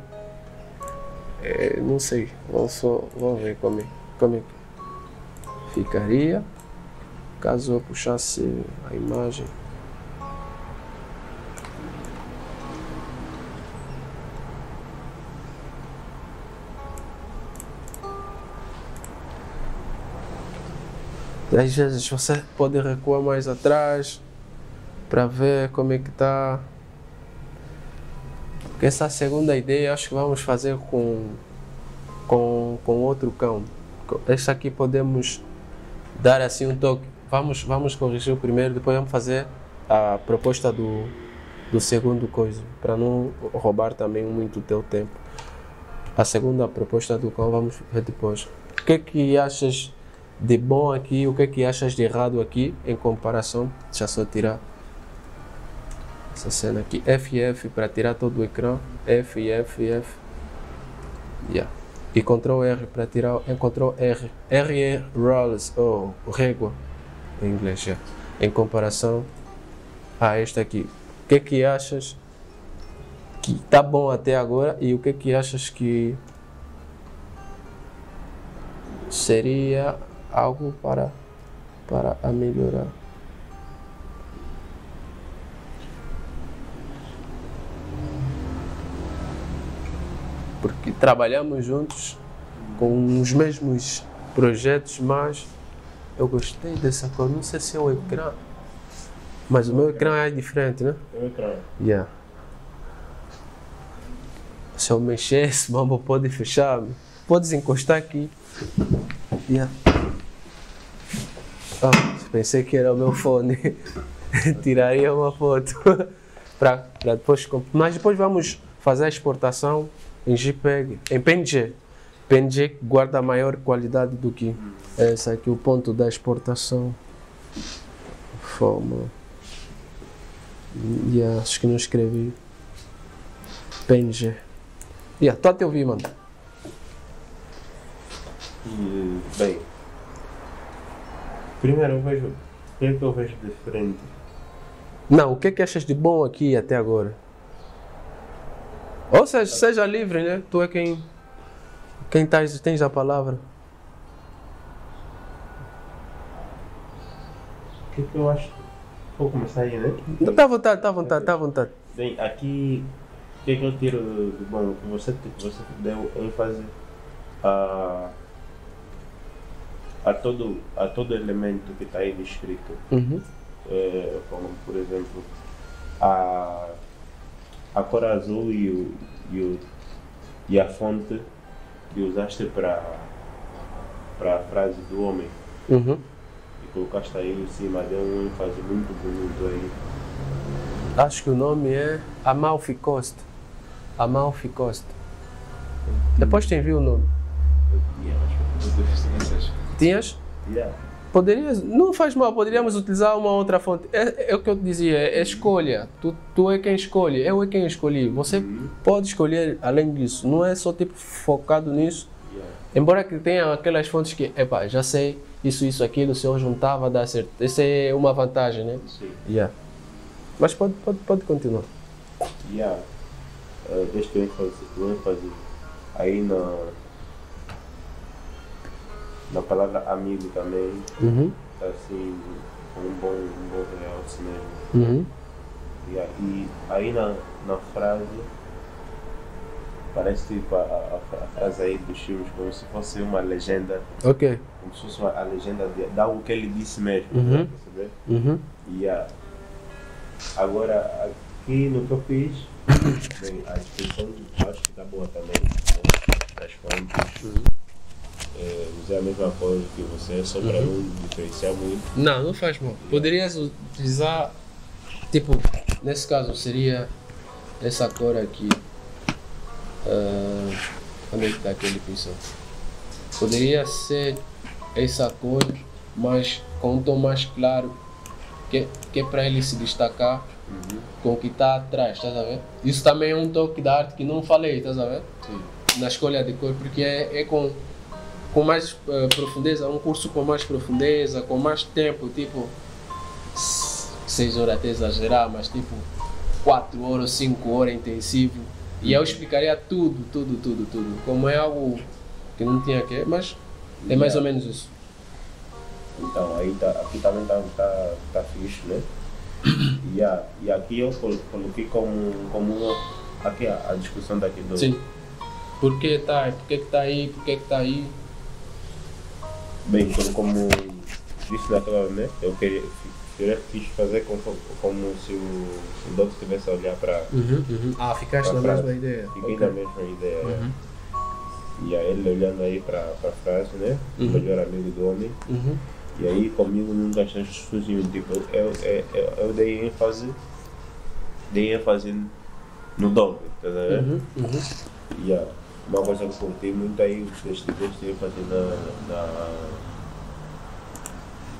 é, não sei, vou só vou ver como é, como é ficaria caso eu puxasse a imagem. Às vezes você pode recuar mais atrás para ver como é que está. Essa segunda ideia acho que vamos fazer com, com, com outro cão. Esta aqui podemos dar assim um toque. Vamos, vamos corrigir o primeiro, depois vamos fazer a proposta do, do segundo coisa, para não roubar também muito o teu tempo. A segunda proposta do cão vamos ver depois. O que que achas de bom aqui, o que que achas de errado aqui em comparação? Deixa só tirar essa cena aqui. FF para tirar todo o ecrã. F, F, F. Yeah. E Ctrl R para tirar. É Ctrl R. R é rolls, ou régua em inglês. já. Em comparação a esta aqui. O que que achas que tá bom até agora e o que que achas que seria algo para para a melhorar? porque trabalhamos juntos com os mesmos projetos, mas eu gostei dessa cor. Não sei se é o ecrã, mas o meu ecrã é diferente, né? É o ecrã. Yeah. Se eu mexer, esse mambo pode fechar. Podes encostar aqui. Yeah. Ah, pensei que era o meu fone. Tiraria uma foto para depois. Mas depois vamos fazer a exportação em JPEG, em PNG. PNG guarda maior qualidade do que essa aqui, o ponto da exportação. Fórmula. Yeah, acho que não escrevi. PNG. Yeah, tô a te ouvir, mano. Bem, primeiro eu vejo, o que é que eu vejo diferente? Não, o que, que achas de bom aqui até agora? Ou seja, seja livre, né? Tu é quem Quem tens, tens a palavra? O que, que eu acho? Vou começar aí, né? Está à vontade, está à vontade, está à vontade. Bem, aqui, o que, que eu tiro do bom? Que você, você deu ênfase a, a, todo, a todo elemento que está aí descrito. Uhum. É, como, por exemplo, a, a cor azul e, o, e, o, e a fonte que usaste para para a frase do homem Uhum. e colocaste aí em cima, deu um ênfase muito bonito aí. Acho que o nome é Amalfi Costa. Amalfi Costa. Depois te envio o nome. Tinhas? Yeah. Poderias, não faz mal, poderíamos utilizar uma outra fonte. É, é o que eu te dizia, é escolha. Tu, tu é quem escolhe, eu é quem escolhi. Você pode escolher além disso, não é só tipo focado nisso. Yeah. Embora que tenha aquelas fontes que, epá, já sei, isso, isso, aquilo, se eu juntar vai dar certo. Essa é uma vantagem, né? Sim. Yeah. Mas pode, pode, pode continuar. Yeah. Uh, deste ênfase, o ênfase aí na, na palavra amigo também, Uhum. assim, um bom, um bom realce mesmo. Uhum. E aí na, na frase, parece tipo a, a, a frase aí dos filmes como se fosse uma legenda, Ok. como se fosse uma, a legenda de, de algo que ele disse mesmo, Uhum. né? perceber? Uhum. Yeah. Agora, aqui no que eu fiz, bem, a descrição acho que está boa também. Né? Das fontes. É, usei a mesma coisa que você, só para não diferenciar muito. Não, não faz mal. Poderias utilizar, tipo, nesse caso seria essa cor aqui. Ah, onde é que está aquele pincel? Poderia ser essa cor, mas com um tom mais claro, que, que é para ele se destacar com o que está atrás, estás a ver? Isso também é um toque da arte que não falei, estás a ver? Sim. na escolha de cor, porque é, é com, com mais eh, profundeza, um curso com mais profundeza, com mais tempo, tipo, seis horas até exagerar, mas tipo, quatro horas, cinco horas intensivo. E eu explicaria tudo, tudo, tudo, tudo. Como é algo que não tinha que, mas é mais ou menos isso. Então, aí tá, aqui também tá, tá, tá fixe, né? E, a, e aqui eu col- coloquei como, como uma. Aqui a, a discussão daqui do. Sim. Por que tá? Por que que tá aí? Por que que tá aí? Bem, como, como disse naquela né? Eu queria, eu quis fazer como, como se o, se o Doc estivesse a olhar para. Uhum, uhum. Ah, ficaste na mesma ideia. Fiquei Ok. na mesma ideia. Uhum. E aí ele olhando aí para a frase, né? O Uhum. melhor amigo do homem. Uhum. E aí comigo nunca sozinho. Tipo, eu, eu, eu, eu dei ênfase. Dei ênfase no dog, tá vendo? Uhum. Uhum. E a, uma coisa que eu curti muito aí, deste, deste ênfase na, na,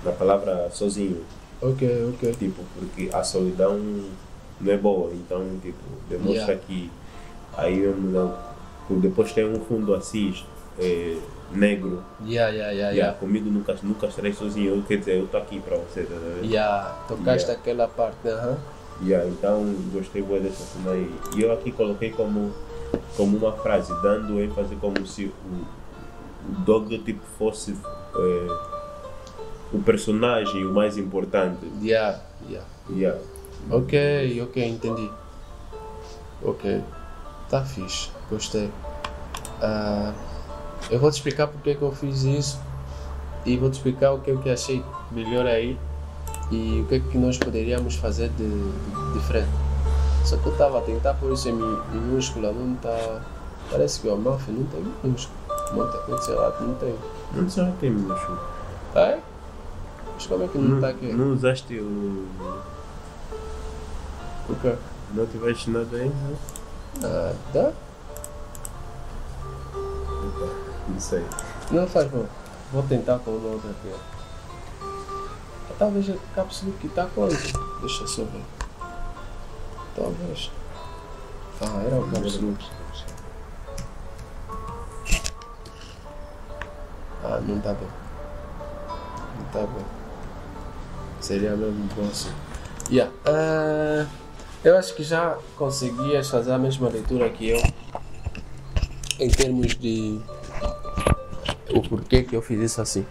na palavra sozinho. Ok, ok. Tipo, porque a solidão não é boa. Então, tipo, demonstra Yeah. que aí mesmo não. Depois tem um fundo assim, é, negro. Yeah, yeah, yeah, Yeah, comigo nunca, nunca estarei sozinho. Eu, quer dizer, eu tô aqui para você, tá vendo? Yeah, tocaste Yeah. aquela parte, aham. Yeah, então gostei muito dessa cena aí. E eu aqui coloquei como, como uma frase, dando ênfase como se o, o Dog tipo fosse é, o personagem o mais importante. Yeah, yeah. Yeah. Ok, ok, entendi. Ok. Tá fixe, gostei. Ah, eu vou te explicar porque que eu fiz isso e vou te explicar o que eu que achei melhor aí e o que que nós poderíamos fazer de, de diferente. Só que eu estava a tentar pôr isso em mi- minúscula, não tá. Parece que o Amalfi não tem sei lá, não tem. Não tem minúsculo. É? Mas como é que não, tá aqui? não usaste o. O quê? Não tiveste nada aí, não? Ah, dá? Não sei. Não faz mal. Vou tentar com uma outra aqui. Talvez a cápsula que está quanto? Deixa eu só ver. Talvez. Ah, era o cápsula. Ah, não está bem. Não está bem. Seria mesmo bom assim. Yeah. ah, eu acho que já conseguias fazer a mesma leitura que eu em termos de o porquê que eu fiz isso assim.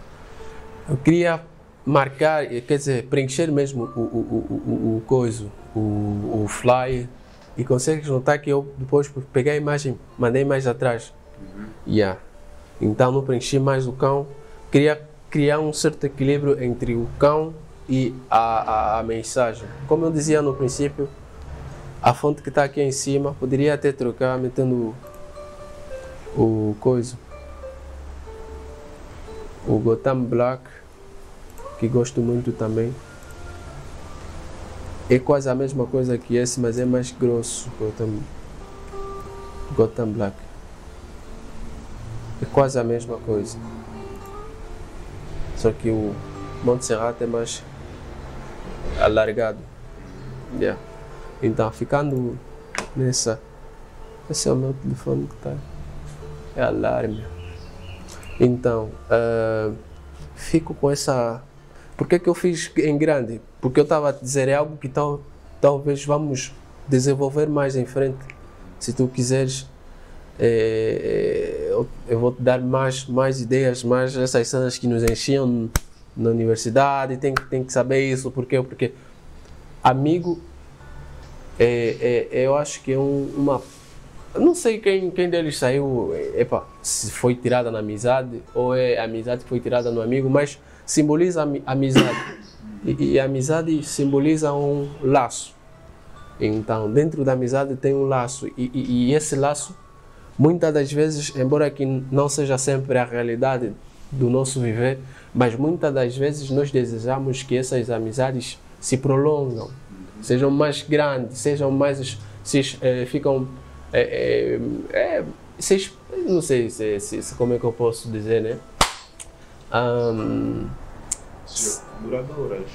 Eu queria marcar, quer dizer, preencher mesmo o, o, o, o, o coisa, o, o flyer, e consegues notar que eu depois peguei a imagem, mandei mais atrás. Yeah. Então não preenchi mais o cão, queria criar um certo equilíbrio entre o cão e a, a, a mensagem. Como eu dizia no princípio, a fonte que está aqui em cima poderia até trocar metendo o, o coisa, o Gotham Black, que gosto muito também. É quase a mesma coisa que esse, mas é mais grosso. Gotham, Gotham Black. É quase a mesma coisa. Só que o Monte Serrato é mais alargado. Yeah. Então, ficando nessa. Esse é o meu telefone que está. É alarme. Então, uh, fico com essa. Por que, que eu fiz em grande? Porque eu estava a dizer é algo que tal, talvez vamos desenvolver mais em frente. Se tu quiseres, é, eu, eu, vou te dar mais, mais ideias, mais essas cenas que nos enchiam na universidade. Tem, tem que saber isso, porque Porque amigo, é, é, eu acho que é um, uma não sei quem, quem deles saiu, epa, se foi tirada na amizade ou é a amizade que foi tirada no amigo, mas simboliza a amizade. E, e a amizade simboliza um laço. Então, dentro da amizade tem um laço. E, e, e esse laço, muitas das vezes, embora que não seja sempre a realidade do nosso viver, mas muitas das vezes nós desejamos que essas amizades se prolongam, sejam mais grandes, sejam mais. Se, eh, ficam é, é, é, vocês, não sei se, se, se, como é que eu posso dizer, né? Um, duradouras.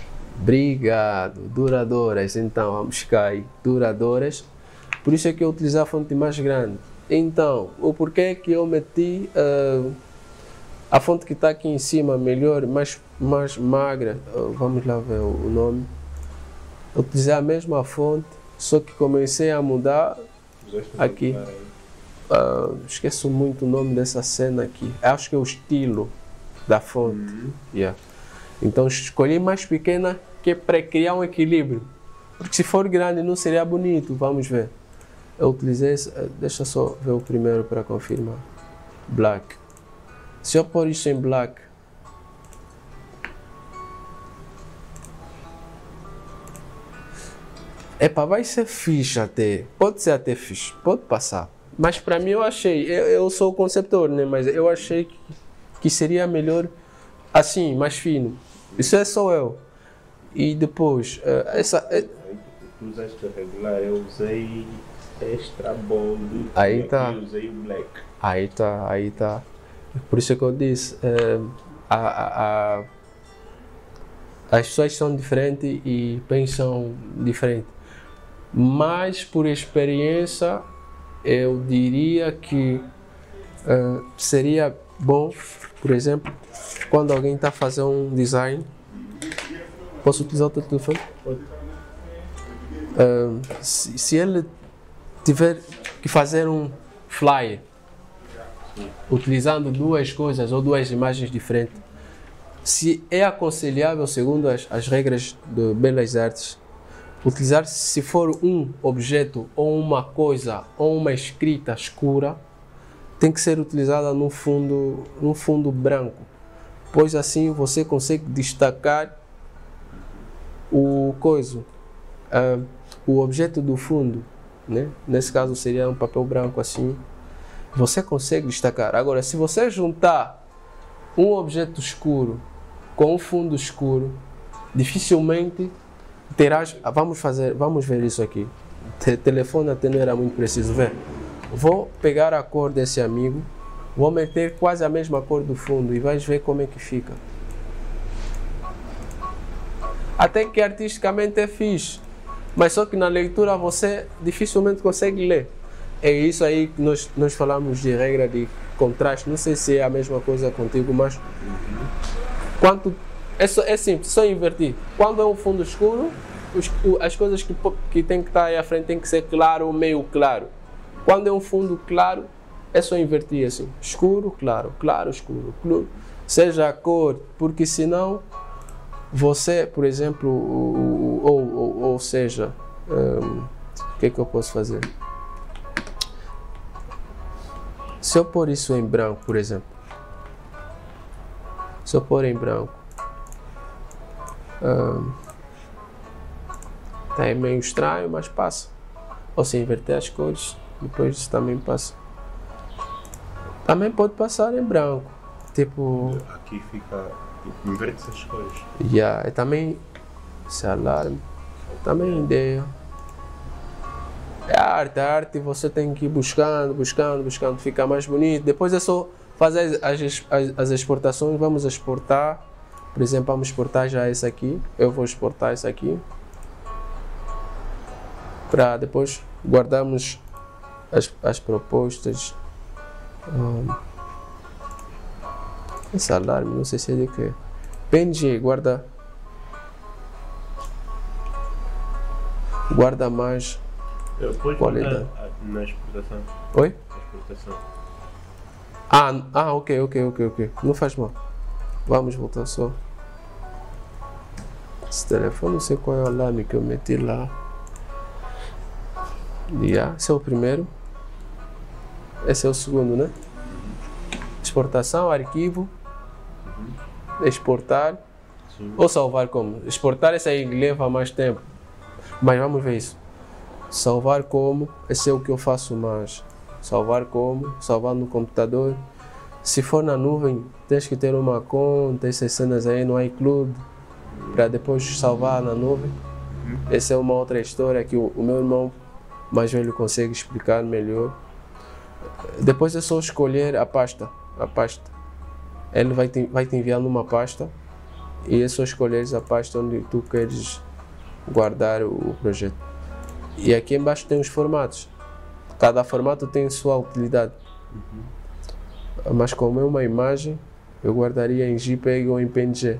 Obrigado, duradouras. Então, vamos cá aí, duradouras. Por isso é que eu utilizar a fonte mais grande. Então, o porquê que eu meti uh, a fonte que está aqui em cima, melhor, mais, mais magra, uh, vamos lá ver o, o nome. Eu utilizei a mesma fonte, só que comecei a mudar aqui. Uh, esqueço muito o nome dessa cena aqui. Acho que é o estilo da fonte. Uhum. Yeah. Então escolhi mais pequena que é para criar um equilíbrio. Porque se for grande não seria bonito. Vamos ver. Eu utilizei. Eh, deixa só ver o primeiro para confirmar. Black. Se eu pôr isso em black. Epa, vai ser fixe até. Pode ser até fixe. Pode passar. Mas para mim eu achei. Eu, eu sou o conceptor, né? Mas eu achei que, que seria melhor assim, mais fino. Isso é só eu. E depois, uh, essa. Uh, tu usaste regular, eu usei extra bold. Aí tá. Eu usei black. Aí tá, aí tá. Por isso que eu disse. Uh, a, a, a, as pessoas são diferentes e pensam diferente mas por experiência eu diria que uh, seria bom, por exemplo, quando alguém está fazendo um design, posso utilizar o teu telefone? Uh, se, se, ele tiver que fazer um flyer utilizando duas coisas ou duas imagens diferentes, se é aconselhável segundo as, as regras de belas artes Utilizar se for um objeto ou uma coisa ou uma escrita escura, tem que ser utilizada no fundo, no fundo branco, pois assim você consegue destacar o coisa, uh, o objeto do fundo, né? Nesse caso seria um papel branco assim. Você consegue destacar. Agora, se você juntar um objeto escuro com um fundo escuro, dificilmente terás, vamos fazer, vamos ver isso aqui. Te, telefone até não era muito preciso, ver. Vou pegar a cor desse amigo, vou meter quase a mesma cor do fundo e vais ver como é que fica. Até que artisticamente é fixe, mas só que na leitura você dificilmente consegue ler. É isso aí que nós, nós falamos de regra de contraste. Não sei se é a mesma coisa contigo, mas quanto é, só, é simples, só invertir. Quando é um fundo escuro, os, as coisas que, que tem que estar aí à frente tem que ser claro ou meio claro. Quando é um fundo claro, é só invertir assim. Escuro, claro, claro, escuro. clu- Seja a cor, porque senão você, por exemplo, ou, ou, ou seja, hum, o que é que eu posso fazer? Se eu pôr isso em branco, por exemplo, se eu pôr em branco, hum, é meio estranho, mas passa. Ou se inverter as cores, depois também passa. Também pode passar em branco, tipo, Aqui fica. Inverte essas cores. yeah, é também esse alarme, também ideia. É arte, a arte você tem que ir buscando, buscando, buscando, ficar mais bonito. Depois é só fazer as, as- as exportações, vamos exportar. Por exemplo, vamos exportar já esse aqui. Eu vou exportar esse aqui. Para depois guardarmos as, as propostas. Hum, esse alarme, não sei se é de quê. PNG, guarda. Guarda mais. Eu Qualidade. na exportação. Oi? Na exportação. Ah, ah, ok, ok, ok, ok. Não faz mal. Vamos voltar só. Esse telefone, não sei qual é o alarme que eu meti lá. Yeah, esse é o primeiro. Esse é o segundo, né? Exportação, arquivo. Exportar. Sim. Ou salvar como? Exportar, esse aí leva mais tempo. Mas vamos ver isso. Salvar como, esse é o que eu faço mais. Salvar como, salvar no computador. Se for na nuvem, tens que ter uma conta, essas cenas aí no iCloud, para depois salvar na nuvem. Essa é uma outra história que o, o meu irmão mais velho consegue explicar melhor. Depois é só escolher a pasta, a pasta. Ele vai te, vai te enviar numa pasta e é só escolheres a pasta onde tu queres guardar o, o projeto. E aqui embaixo tem os formatos. Cada formato tem sua utilidade. Mas como é uma imagem, eu guardaria em JPEG ou em PNG.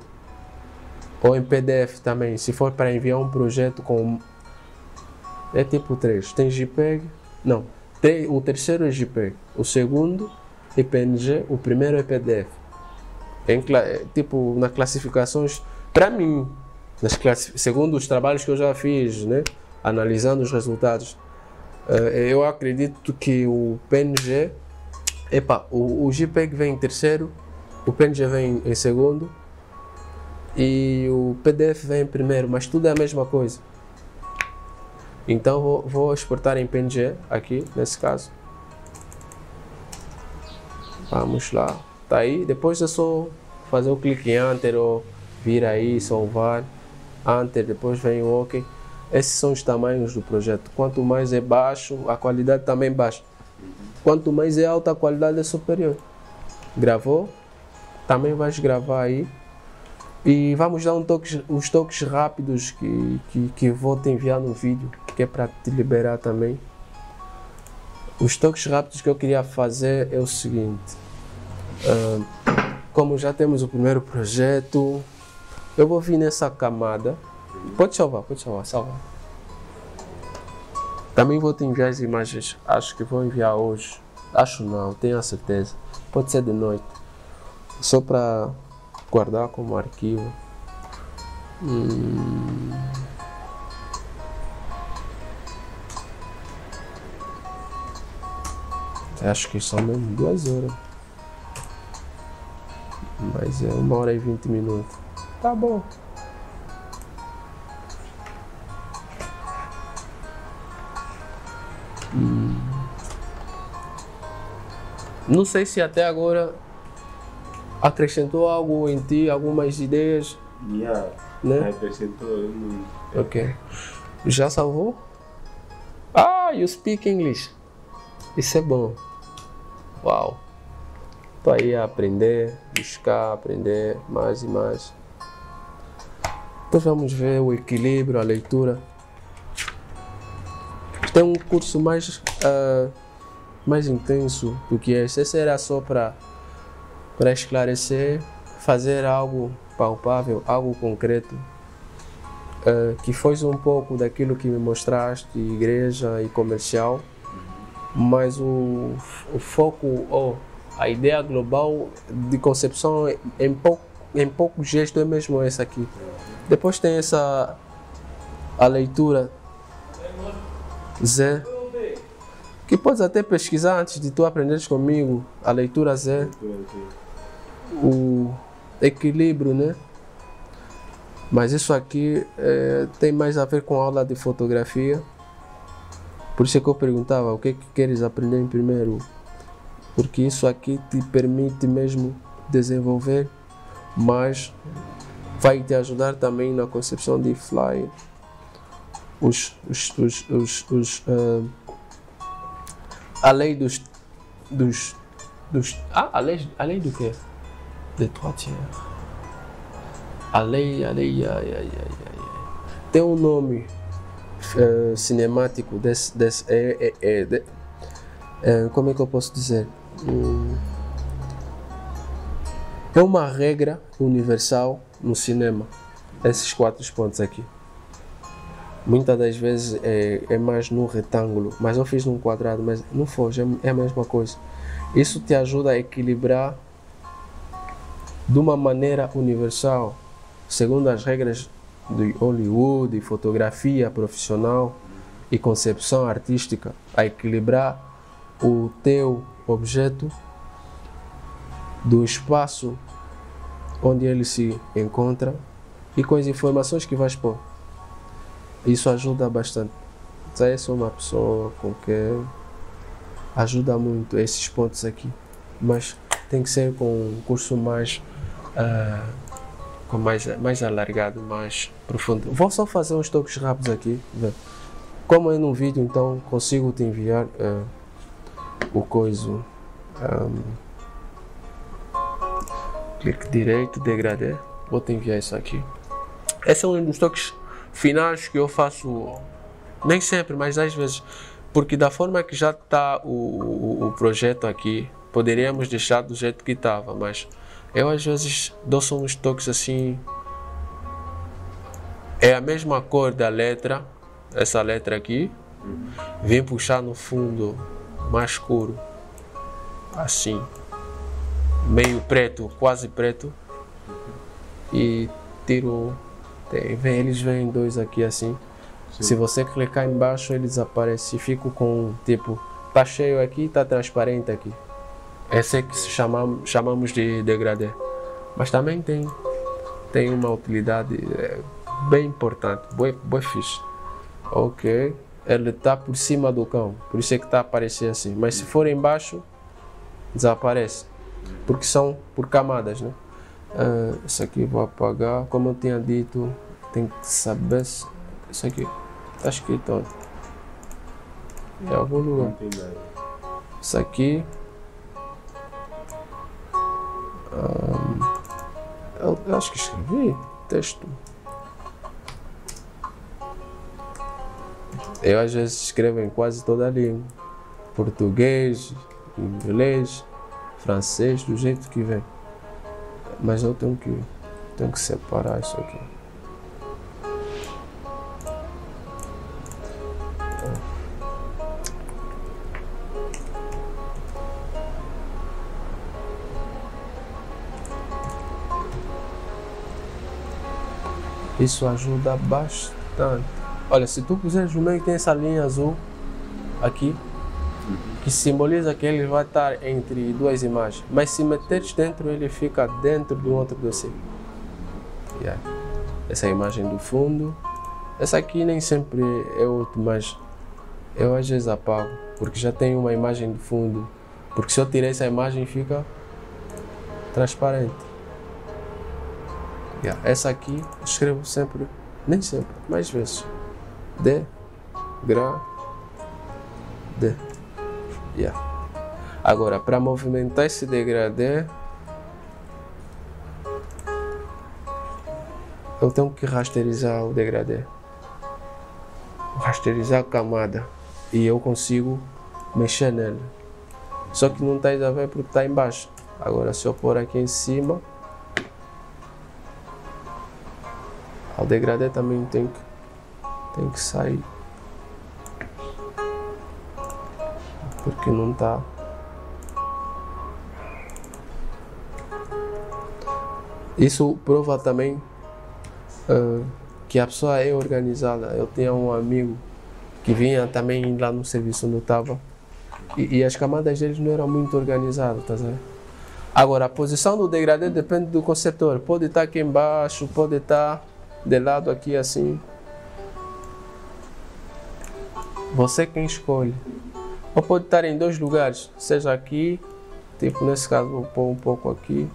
Ou em PDF também. Se for para enviar um projeto com. É tipo 3. Tem JPEG. Não. Tem, o terceiro é JPEG. O segundo é PNG. O primeiro é PDF. Em, é, tipo, nas classificações, para mim, classi- segundo os trabalhos que eu já fiz, né, analisando os resultados, eh, eu acredito que o PNG, epa, o, o JPEG vem em terceiro, o PNG vem em segundo e o PDF vem em primeiro, mas tudo é a mesma coisa. Então vou, vou exportar em PNG aqui, nesse caso. Vamos lá. Tá aí. Depois é só fazer o clique em Enter ou vir aí, salvar. Enter, depois vem o OK. Esses são os tamanhos do projeto. Quanto mais é baixo, a qualidade também baixa. Quanto mais é alta, a qualidade é superior. Gravou? Também vais gravar aí. E vamos dar um toques, os toques rápidos que, que, que vou te enviar no vídeo, que é para te liberar também. Os toques rápidos que eu queria fazer é o seguinte. Ah, como já temos o primeiro projeto, eu vou vir nessa camada. Pode salvar, pode salvar, salva. Também vou te enviar as imagens. Acho que vou enviar hoje. Acho não, tenho a certeza. Pode ser de noite. Só para guardar como arquivo. Hum. Acho que são mesmo duas horas. Mas é uma hora e vinte minutos. Tá bom. Hum. Não sei se até agora acrescentou algo em ti, algumas ideias, Yeah. né? Acrescentou muito. Ok. Já salvou? Ah, you speak English. Isso é bom. Uau. Tô aí a aprender, buscar, aprender mais e mais. Depois vamos ver o equilíbrio, a leitura. Tem um curso mais, ah, mais intenso do que esse. Esse era só para para esclarecer, fazer algo palpável, algo concreto eh, que foge um pouco daquilo que me mostraste, igreja e comercial. mas o, o foco, ou a ideia global de concepção em pouco, em pouco gesto é mesmo essa aqui. Depois tem essa a leitura Z, que podes até pesquisar antes de tu aprenderes comigo a leitura Z, o equilíbrio, né? Mas isso aqui eh, tem mais a ver com a aula de fotografia. Por isso é que eu perguntava o que, é que queres aprender em primeiro. Porque isso aqui te permite mesmo desenvolver, mas vai te ajudar também na concepção de flyer. Os, os, os, os, os uh, a lei dos, dos, dos ah, a lei, a lei do quê? De trois tiers. A lei, a lei, ai, ai, ai, ai. tem um nome uh, cinemático desse, desse é, é, é, de, é, como é que eu posso dizer? Hum, é uma regra universal no cinema, esses quatro pontos aqui. Muitas das vezes é, é mais num retângulo, mas eu fiz num quadrado, mas não foge, é, é a mesma coisa. Isso te ajuda a equilibrar de uma maneira universal, segundo as regras de Hollywood, fotografia profissional e concepção artística, a equilibrar o teu objeto do espaço onde ele se encontra e com as informações que vais pôr. Isso ajuda bastante. Eu sou uma pessoa com que ajuda muito esses pontos aqui, mas tem que ser com um curso mais uh, com mais mais alargado, mais profundo. Vou só fazer uns toques rápidos aqui. Como é num vídeo, então consigo te enviar uh, o coiso. Um, clique direito, degradê. Vou te enviar isso aqui. Esse é um dos toques finais que eu faço, nem sempre, mas às vezes, porque da forma que já está o, o, o, projeto aqui, poderíamos deixar do jeito que estava, mas eu às vezes dou só uns toques assim. É a mesma cor da letra, essa letra aqui, vem puxar no fundo mais escuro, assim, meio preto, quase preto, e tiro. Tem, vem, eles vêm dois aqui assim. Sim. Se você clicar embaixo, eles aparecem. Fico com tipo, tá cheio aqui, tá transparente aqui. Esse é que chamamos, chamamos de degradê. Mas também tem, tem uma utilidade é, bem importante, bem, bem fixe. Ok ele está por cima do cão, por isso é que está aparecendo assim. Mas se for embaixo, desaparece, porque são por camadas, né? Uh, isso aqui vou apagar, como eu tinha dito, tem que saber se isso aqui está escrito onde? Em algum lugar. Isso aqui. Ah, eu, eu acho que escrevi texto. Eu às vezes escrevo em quase toda a língua. Português, inglês, francês, do jeito que vem. Mas eu tenho que, tenho que separar isso aqui. Isso ajuda bastante. Olha, se tu no meio tem essa linha azul aqui, que simboliza que ele vai estar entre duas imagens. Mas se meteres dentro, ele fica dentro do outro dossiê. Yeah. Essa é imagem do fundo. Essa aqui nem sempre é outro, mas eu às vezes apago, porque já tem uma imagem do fundo. Porque se eu tirar essa imagem, fica transparente. Yeah. Essa aqui escrevo sempre, nem sempre, mais vezes. D, Gra, D. Yeah. Agora, para movimentar esse degradê, eu tenho que rasterizar o degradê. Rasterizar a camada. E eu consigo mexer nele. Só que não está a ver porque está embaixo. Agora, se eu pôr aqui em cima, o degradê também tem que tem que sair. Porque não está. Isso prova também ah, que a pessoa é organizada. Eu tinha um amigo que vinha também lá no serviço onde eu estava e, e as camadas deles não eram muito organizadas, tá? Agora, a posição do degradê depende do conceptor. Pode estar aqui embaixo, pode estar de lado aqui assim. Você quem escolhe. Ou pode estar em dois lugares, seja aqui, tipo nesse caso vou pôr um pouco aqui.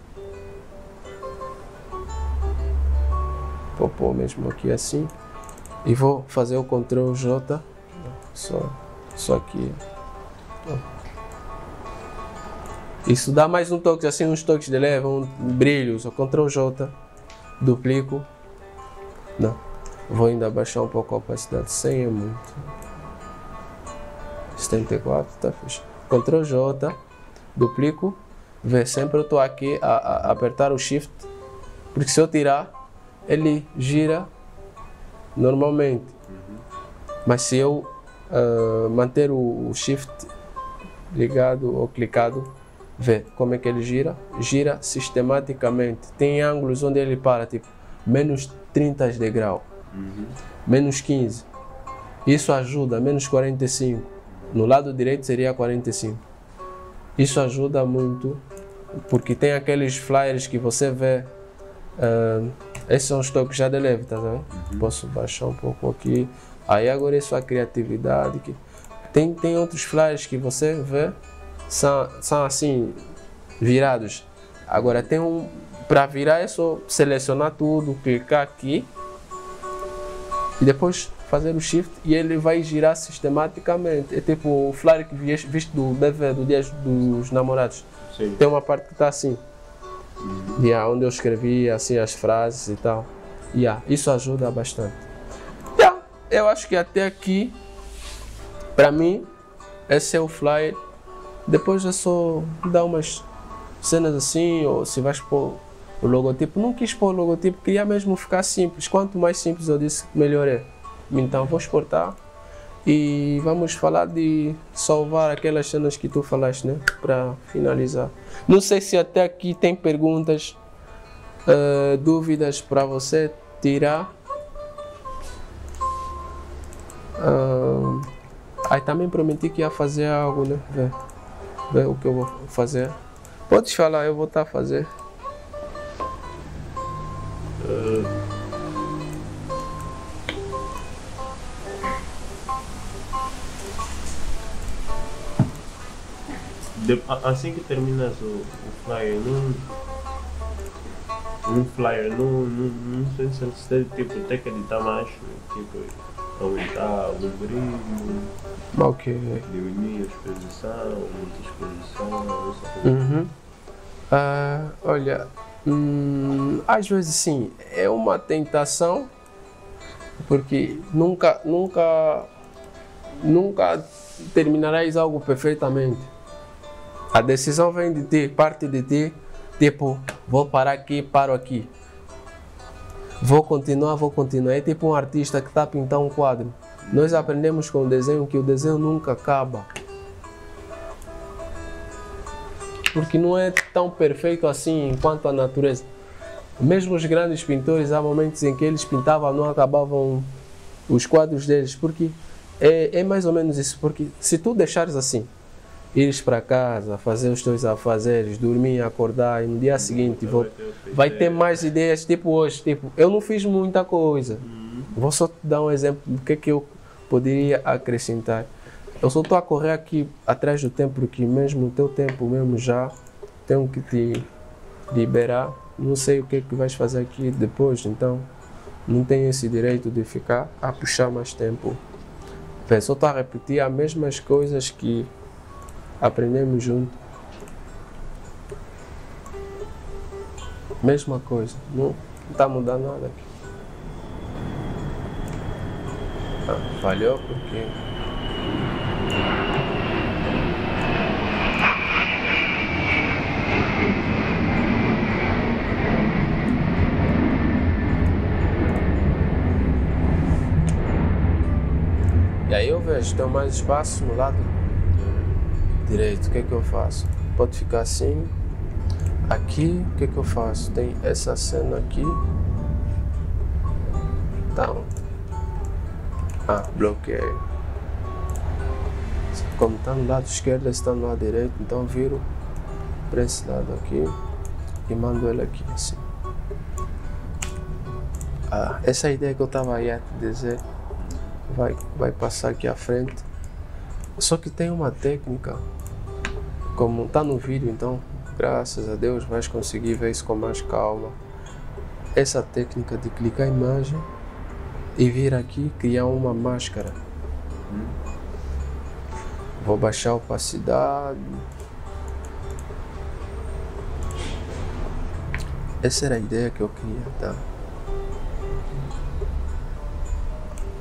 Vou pôr mesmo aqui assim. E vou fazer o Ctrl J. Só, só aqui. Isso dá mais um toque, assim, uns toques de leve, um brilho. Só Ctrl J. Duplico. Não. Vou ainda baixar um pouco a opacidade, sem é muito. 74, tá fechado. Ctrl J, duplico, vê, sempre eu estou aqui a, a, apertar o Shift, porque se eu tirar, ele gira normalmente. Mas se eu uh, manter o, o Shift ligado ou clicado, vê como é que ele gira? Gira sistematicamente. Tem ângulos onde ele para, tipo, menos 30 de grau, menos 15. Isso ajuda, menos 45. No lado direito seria 45. Isso ajuda muito, porque tem aqueles flyers que você vê. ah, esses são os toques já de leve, tá vendo? Posso baixar um pouco aqui. Aí agora é sua criatividade. Que... Tem, tem outros flyers que você vê, são, são assim, virados. Agora tem um. Para virar é só selecionar tudo, clicar aqui e depois fazer o shift e ele vai girar sistematicamente. É tipo o flyer que vies- viste do BV, do Dia dos Namorados. Sim. Tem uma parte que está assim, yeah, onde eu escrevi assim as frases e tal. Yeah, isso ajuda bastante. Yeah, eu acho que até aqui, para mim, esse é o flyer. Depois é só dar umas cenas assim, ou se vais pôr o logotipo. Não quis pôr o logotipo, queria mesmo ficar simples. Quanto mais simples eu disse, melhor é. Então vou exportar e vamos falar de salvar aquelas cenas que tu falaste, né? Para finalizar. Não sei se até aqui tem perguntas, eh, dúvidas para você tirar. Ah, aí também prometi que ia fazer algo, né? Ver, ver o que eu vou fazer. Podes falar, eu vou estar a fazer. De- a- assim que terminas o, o flyer, não. Um flyer, não, não, não sei se você tipo, tem que editar mais, tipo, aumentar o brilho, Ok. diminuir a exposição, muita exposição, essa coisa. Uhum. Ah, olha, hum, às vezes sim, é uma tentação, porque nunca, nunca, nunca terminarás algo perfeitamente. A decisão vem de ti, parte de ti, tipo, vou parar aqui, paro aqui. Vou continuar, vou continuar. É tipo um artista que está pintar um quadro. Nós aprendemos com o desenho que o desenho nunca acaba. Porque não é tão perfeito assim enquanto a natureza. Mesmo os grandes pintores, há momentos em que eles pintavam, não acabavam os quadros deles, porque é, é mais ou menos isso. Porque se tu deixares assim, ires para casa, fazer os teus afazeres, dormir, acordar e no dia seguinte Então vou, vai ter mais ideias, tipo hoje, tipo, eu não fiz muita coisa. Vou só te dar um exemplo do que, que eu poderia acrescentar. Eu só estou a correr aqui atrás do tempo, porque mesmo o teu tempo mesmo já tenho que te liberar. Não sei o que, que vais fazer aqui depois, então não tenho esse direito de ficar a puxar mais tempo. Vê, só estou a repetir as mesmas coisas que aprendemos junto. Mesma coisa, não está mudando nada aqui. Ah, falhou porque. Tem mais espaço no lado. direito, o que é que eu faço? Pode ficar assim. Aqui, o que é que eu faço? Tem essa cena aqui. Então. Ah, bloqueio. Como está no lado esquerdo, está no lado direito, então viro para esse lado aqui e mando ele aqui assim. Ah, essa ideia que eu estava aí a te dizer vai, vai passar aqui à frente. Só que tem uma técnica, como está no vídeo, então graças a Deus vais conseguir ver isso com mais calma. Essa técnica de clicar a imagem e vir aqui criar uma máscara. Vou baixar a opacidade. Essa era a ideia que eu queria dar.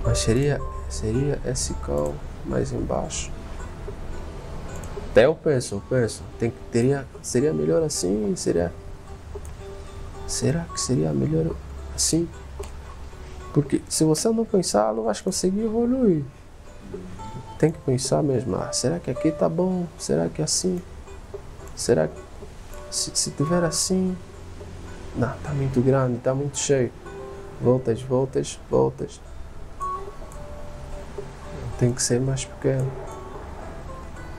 Mas seria, seria esse cão mais embaixo. Até eu penso, eu penso, tem, teria, seria melhor assim, seria... Será que seria melhor assim? Porque se você não pensar, não vai conseguir evoluir. Tem que pensar mesmo, ah, será que aqui tá bom? Será que assim? Será que se, se tiver assim? Não, tá muito grande, tá muito cheio. Voltas, voltas, voltas. Tem que ser mais pequeno.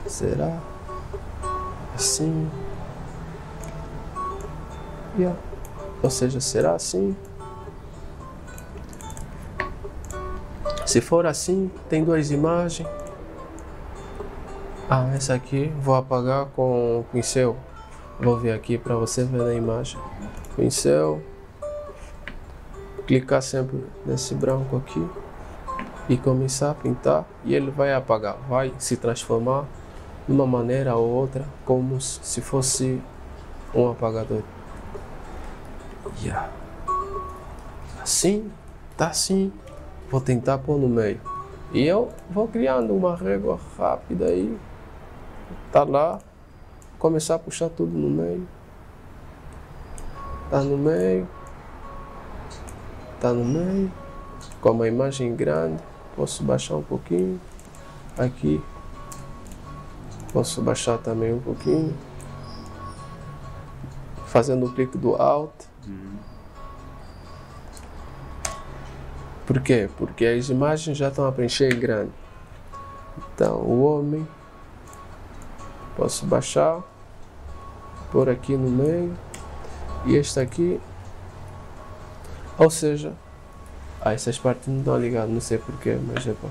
Será? Assim? Yeah. Ou seja, será assim? Se for assim, tem duas imagens. Ah, essa aqui vou apagar com o pincel. Vou ver aqui para você ver a imagem. Pincel. Clicar sempre nesse branco aqui e começar a pintar e ele vai apagar, vai se transformar de uma maneira ou outra como se fosse um apagador. Yeah. Assim, tá assim. Vou tentar pôr no meio. E eu vou criando uma régua rápida aí. Tá lá. Começar a puxar tudo no meio. Tá no meio. Tá no meio. Com uma imagem grande. Posso baixar um pouquinho. Aqui. Posso baixar também um pouquinho. Fazendo o clique do Alt. Por quê? Porque as imagens já estão a preencher em grande. Então, o homem. Posso baixar. Por aqui no meio. E este aqui. Ou seja, ah, essas partes não estão ligadas, não sei porquê, mas é pá.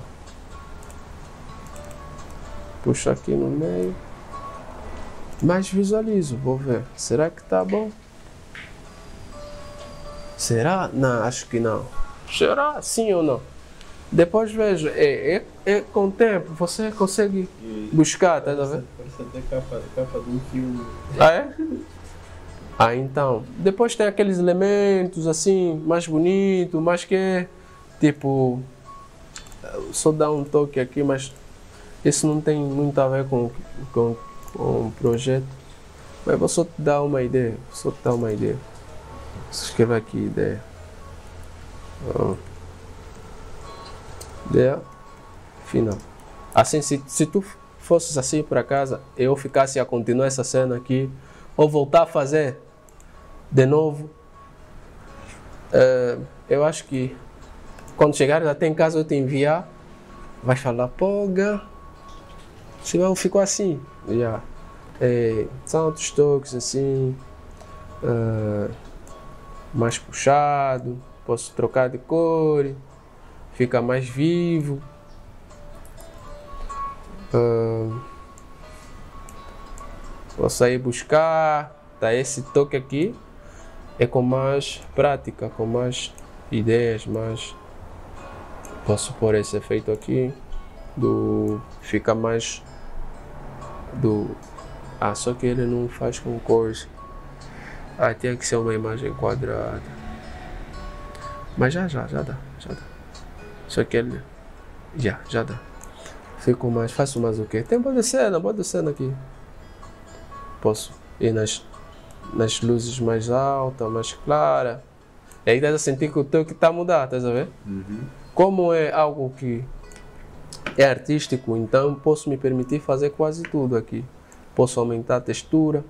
Puxo aqui no meio. Mas visualizo, vou ver. Será que tá bom? Será? Não, acho que não. Será sim ou não? Depois vejo, é, é, é com o tempo, você consegue buscar, tá vendo? Parece até capa, capa de um filme. Ah, é? Ah, então. Depois tem aqueles elementos assim, mais bonito, mais que tipo. Só dá um toque aqui, mas isso não tem muito a ver com, com, com o projeto. Mas vou só te dar uma ideia. Só te dar uma ideia. Escreva aqui ideia. Ó. Ideia final. Assim, se, se tu fosses assim para casa, eu ficasse a continuar essa cena aqui, ou voltar a fazer de novo, eh, eu acho que quando chegares até em casa eu te enviar, vai falar, poga, se não ficou assim, já. Eh, são outros toques assim, eh, mais puxado, posso trocar de cor, fica mais vivo. Ah, posso ir buscar, tá esse toque aqui é com mais prática, com mais ideias, mais posso pôr esse efeito aqui do fica mais do ah só que ele não faz com cores. Ah tem que ser uma imagem quadrada. Mas já já já dá já dá. Só que ele já já dá. Fico mais faço mais o que tem pode cena pode cena aqui. Posso ir nas nas luzes mais altas, mais claras. E aí estás a sentir que o teu que está a mudar, estás a ver? Como é algo que é artístico, então posso me permitir fazer quase tudo aqui. Posso aumentar a textura.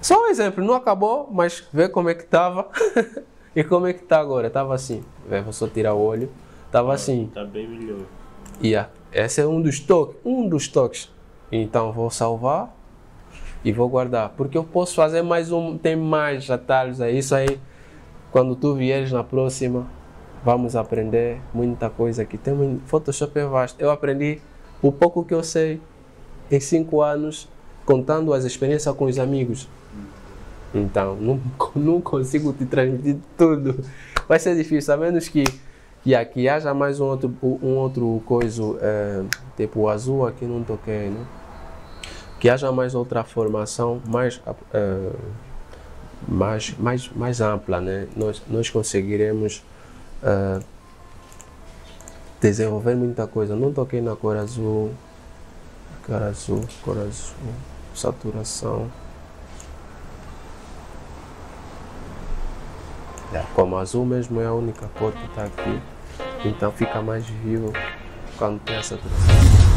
Só um exemplo, não acabou, mas vê como é que estava e como é que está agora. Estava assim, Vê, vou só tirar o olho. Estava assim. Está bem melhor. Yeah. Esse é um dos toques, um dos toques. Então vou salvar e vou guardar, porque eu posso fazer mais um, tem mais atalhos aí, isso aí quando tu vieres na próxima, vamos aprender muita coisa aqui. Tem muito, Photoshop é vasto. Eu aprendi o pouco que eu sei em cinco anos, contando as experiências com os amigos. Então, não, não consigo te transmitir tudo. Vai ser difícil, a menos que, que aqui haja mais um outro, um outro coisa, é, tipo o azul aqui não toquei, né? Que haja mais outra formação mais, é, mais, mais, mais ampla, né? Nós, nós conseguiremos é, desenvolver muita coisa. Não toquei na cor azul, cor azul, cor azul, saturação. É, como azul mesmo é a única cor que está aqui, então fica mais vivo quando tem a saturação.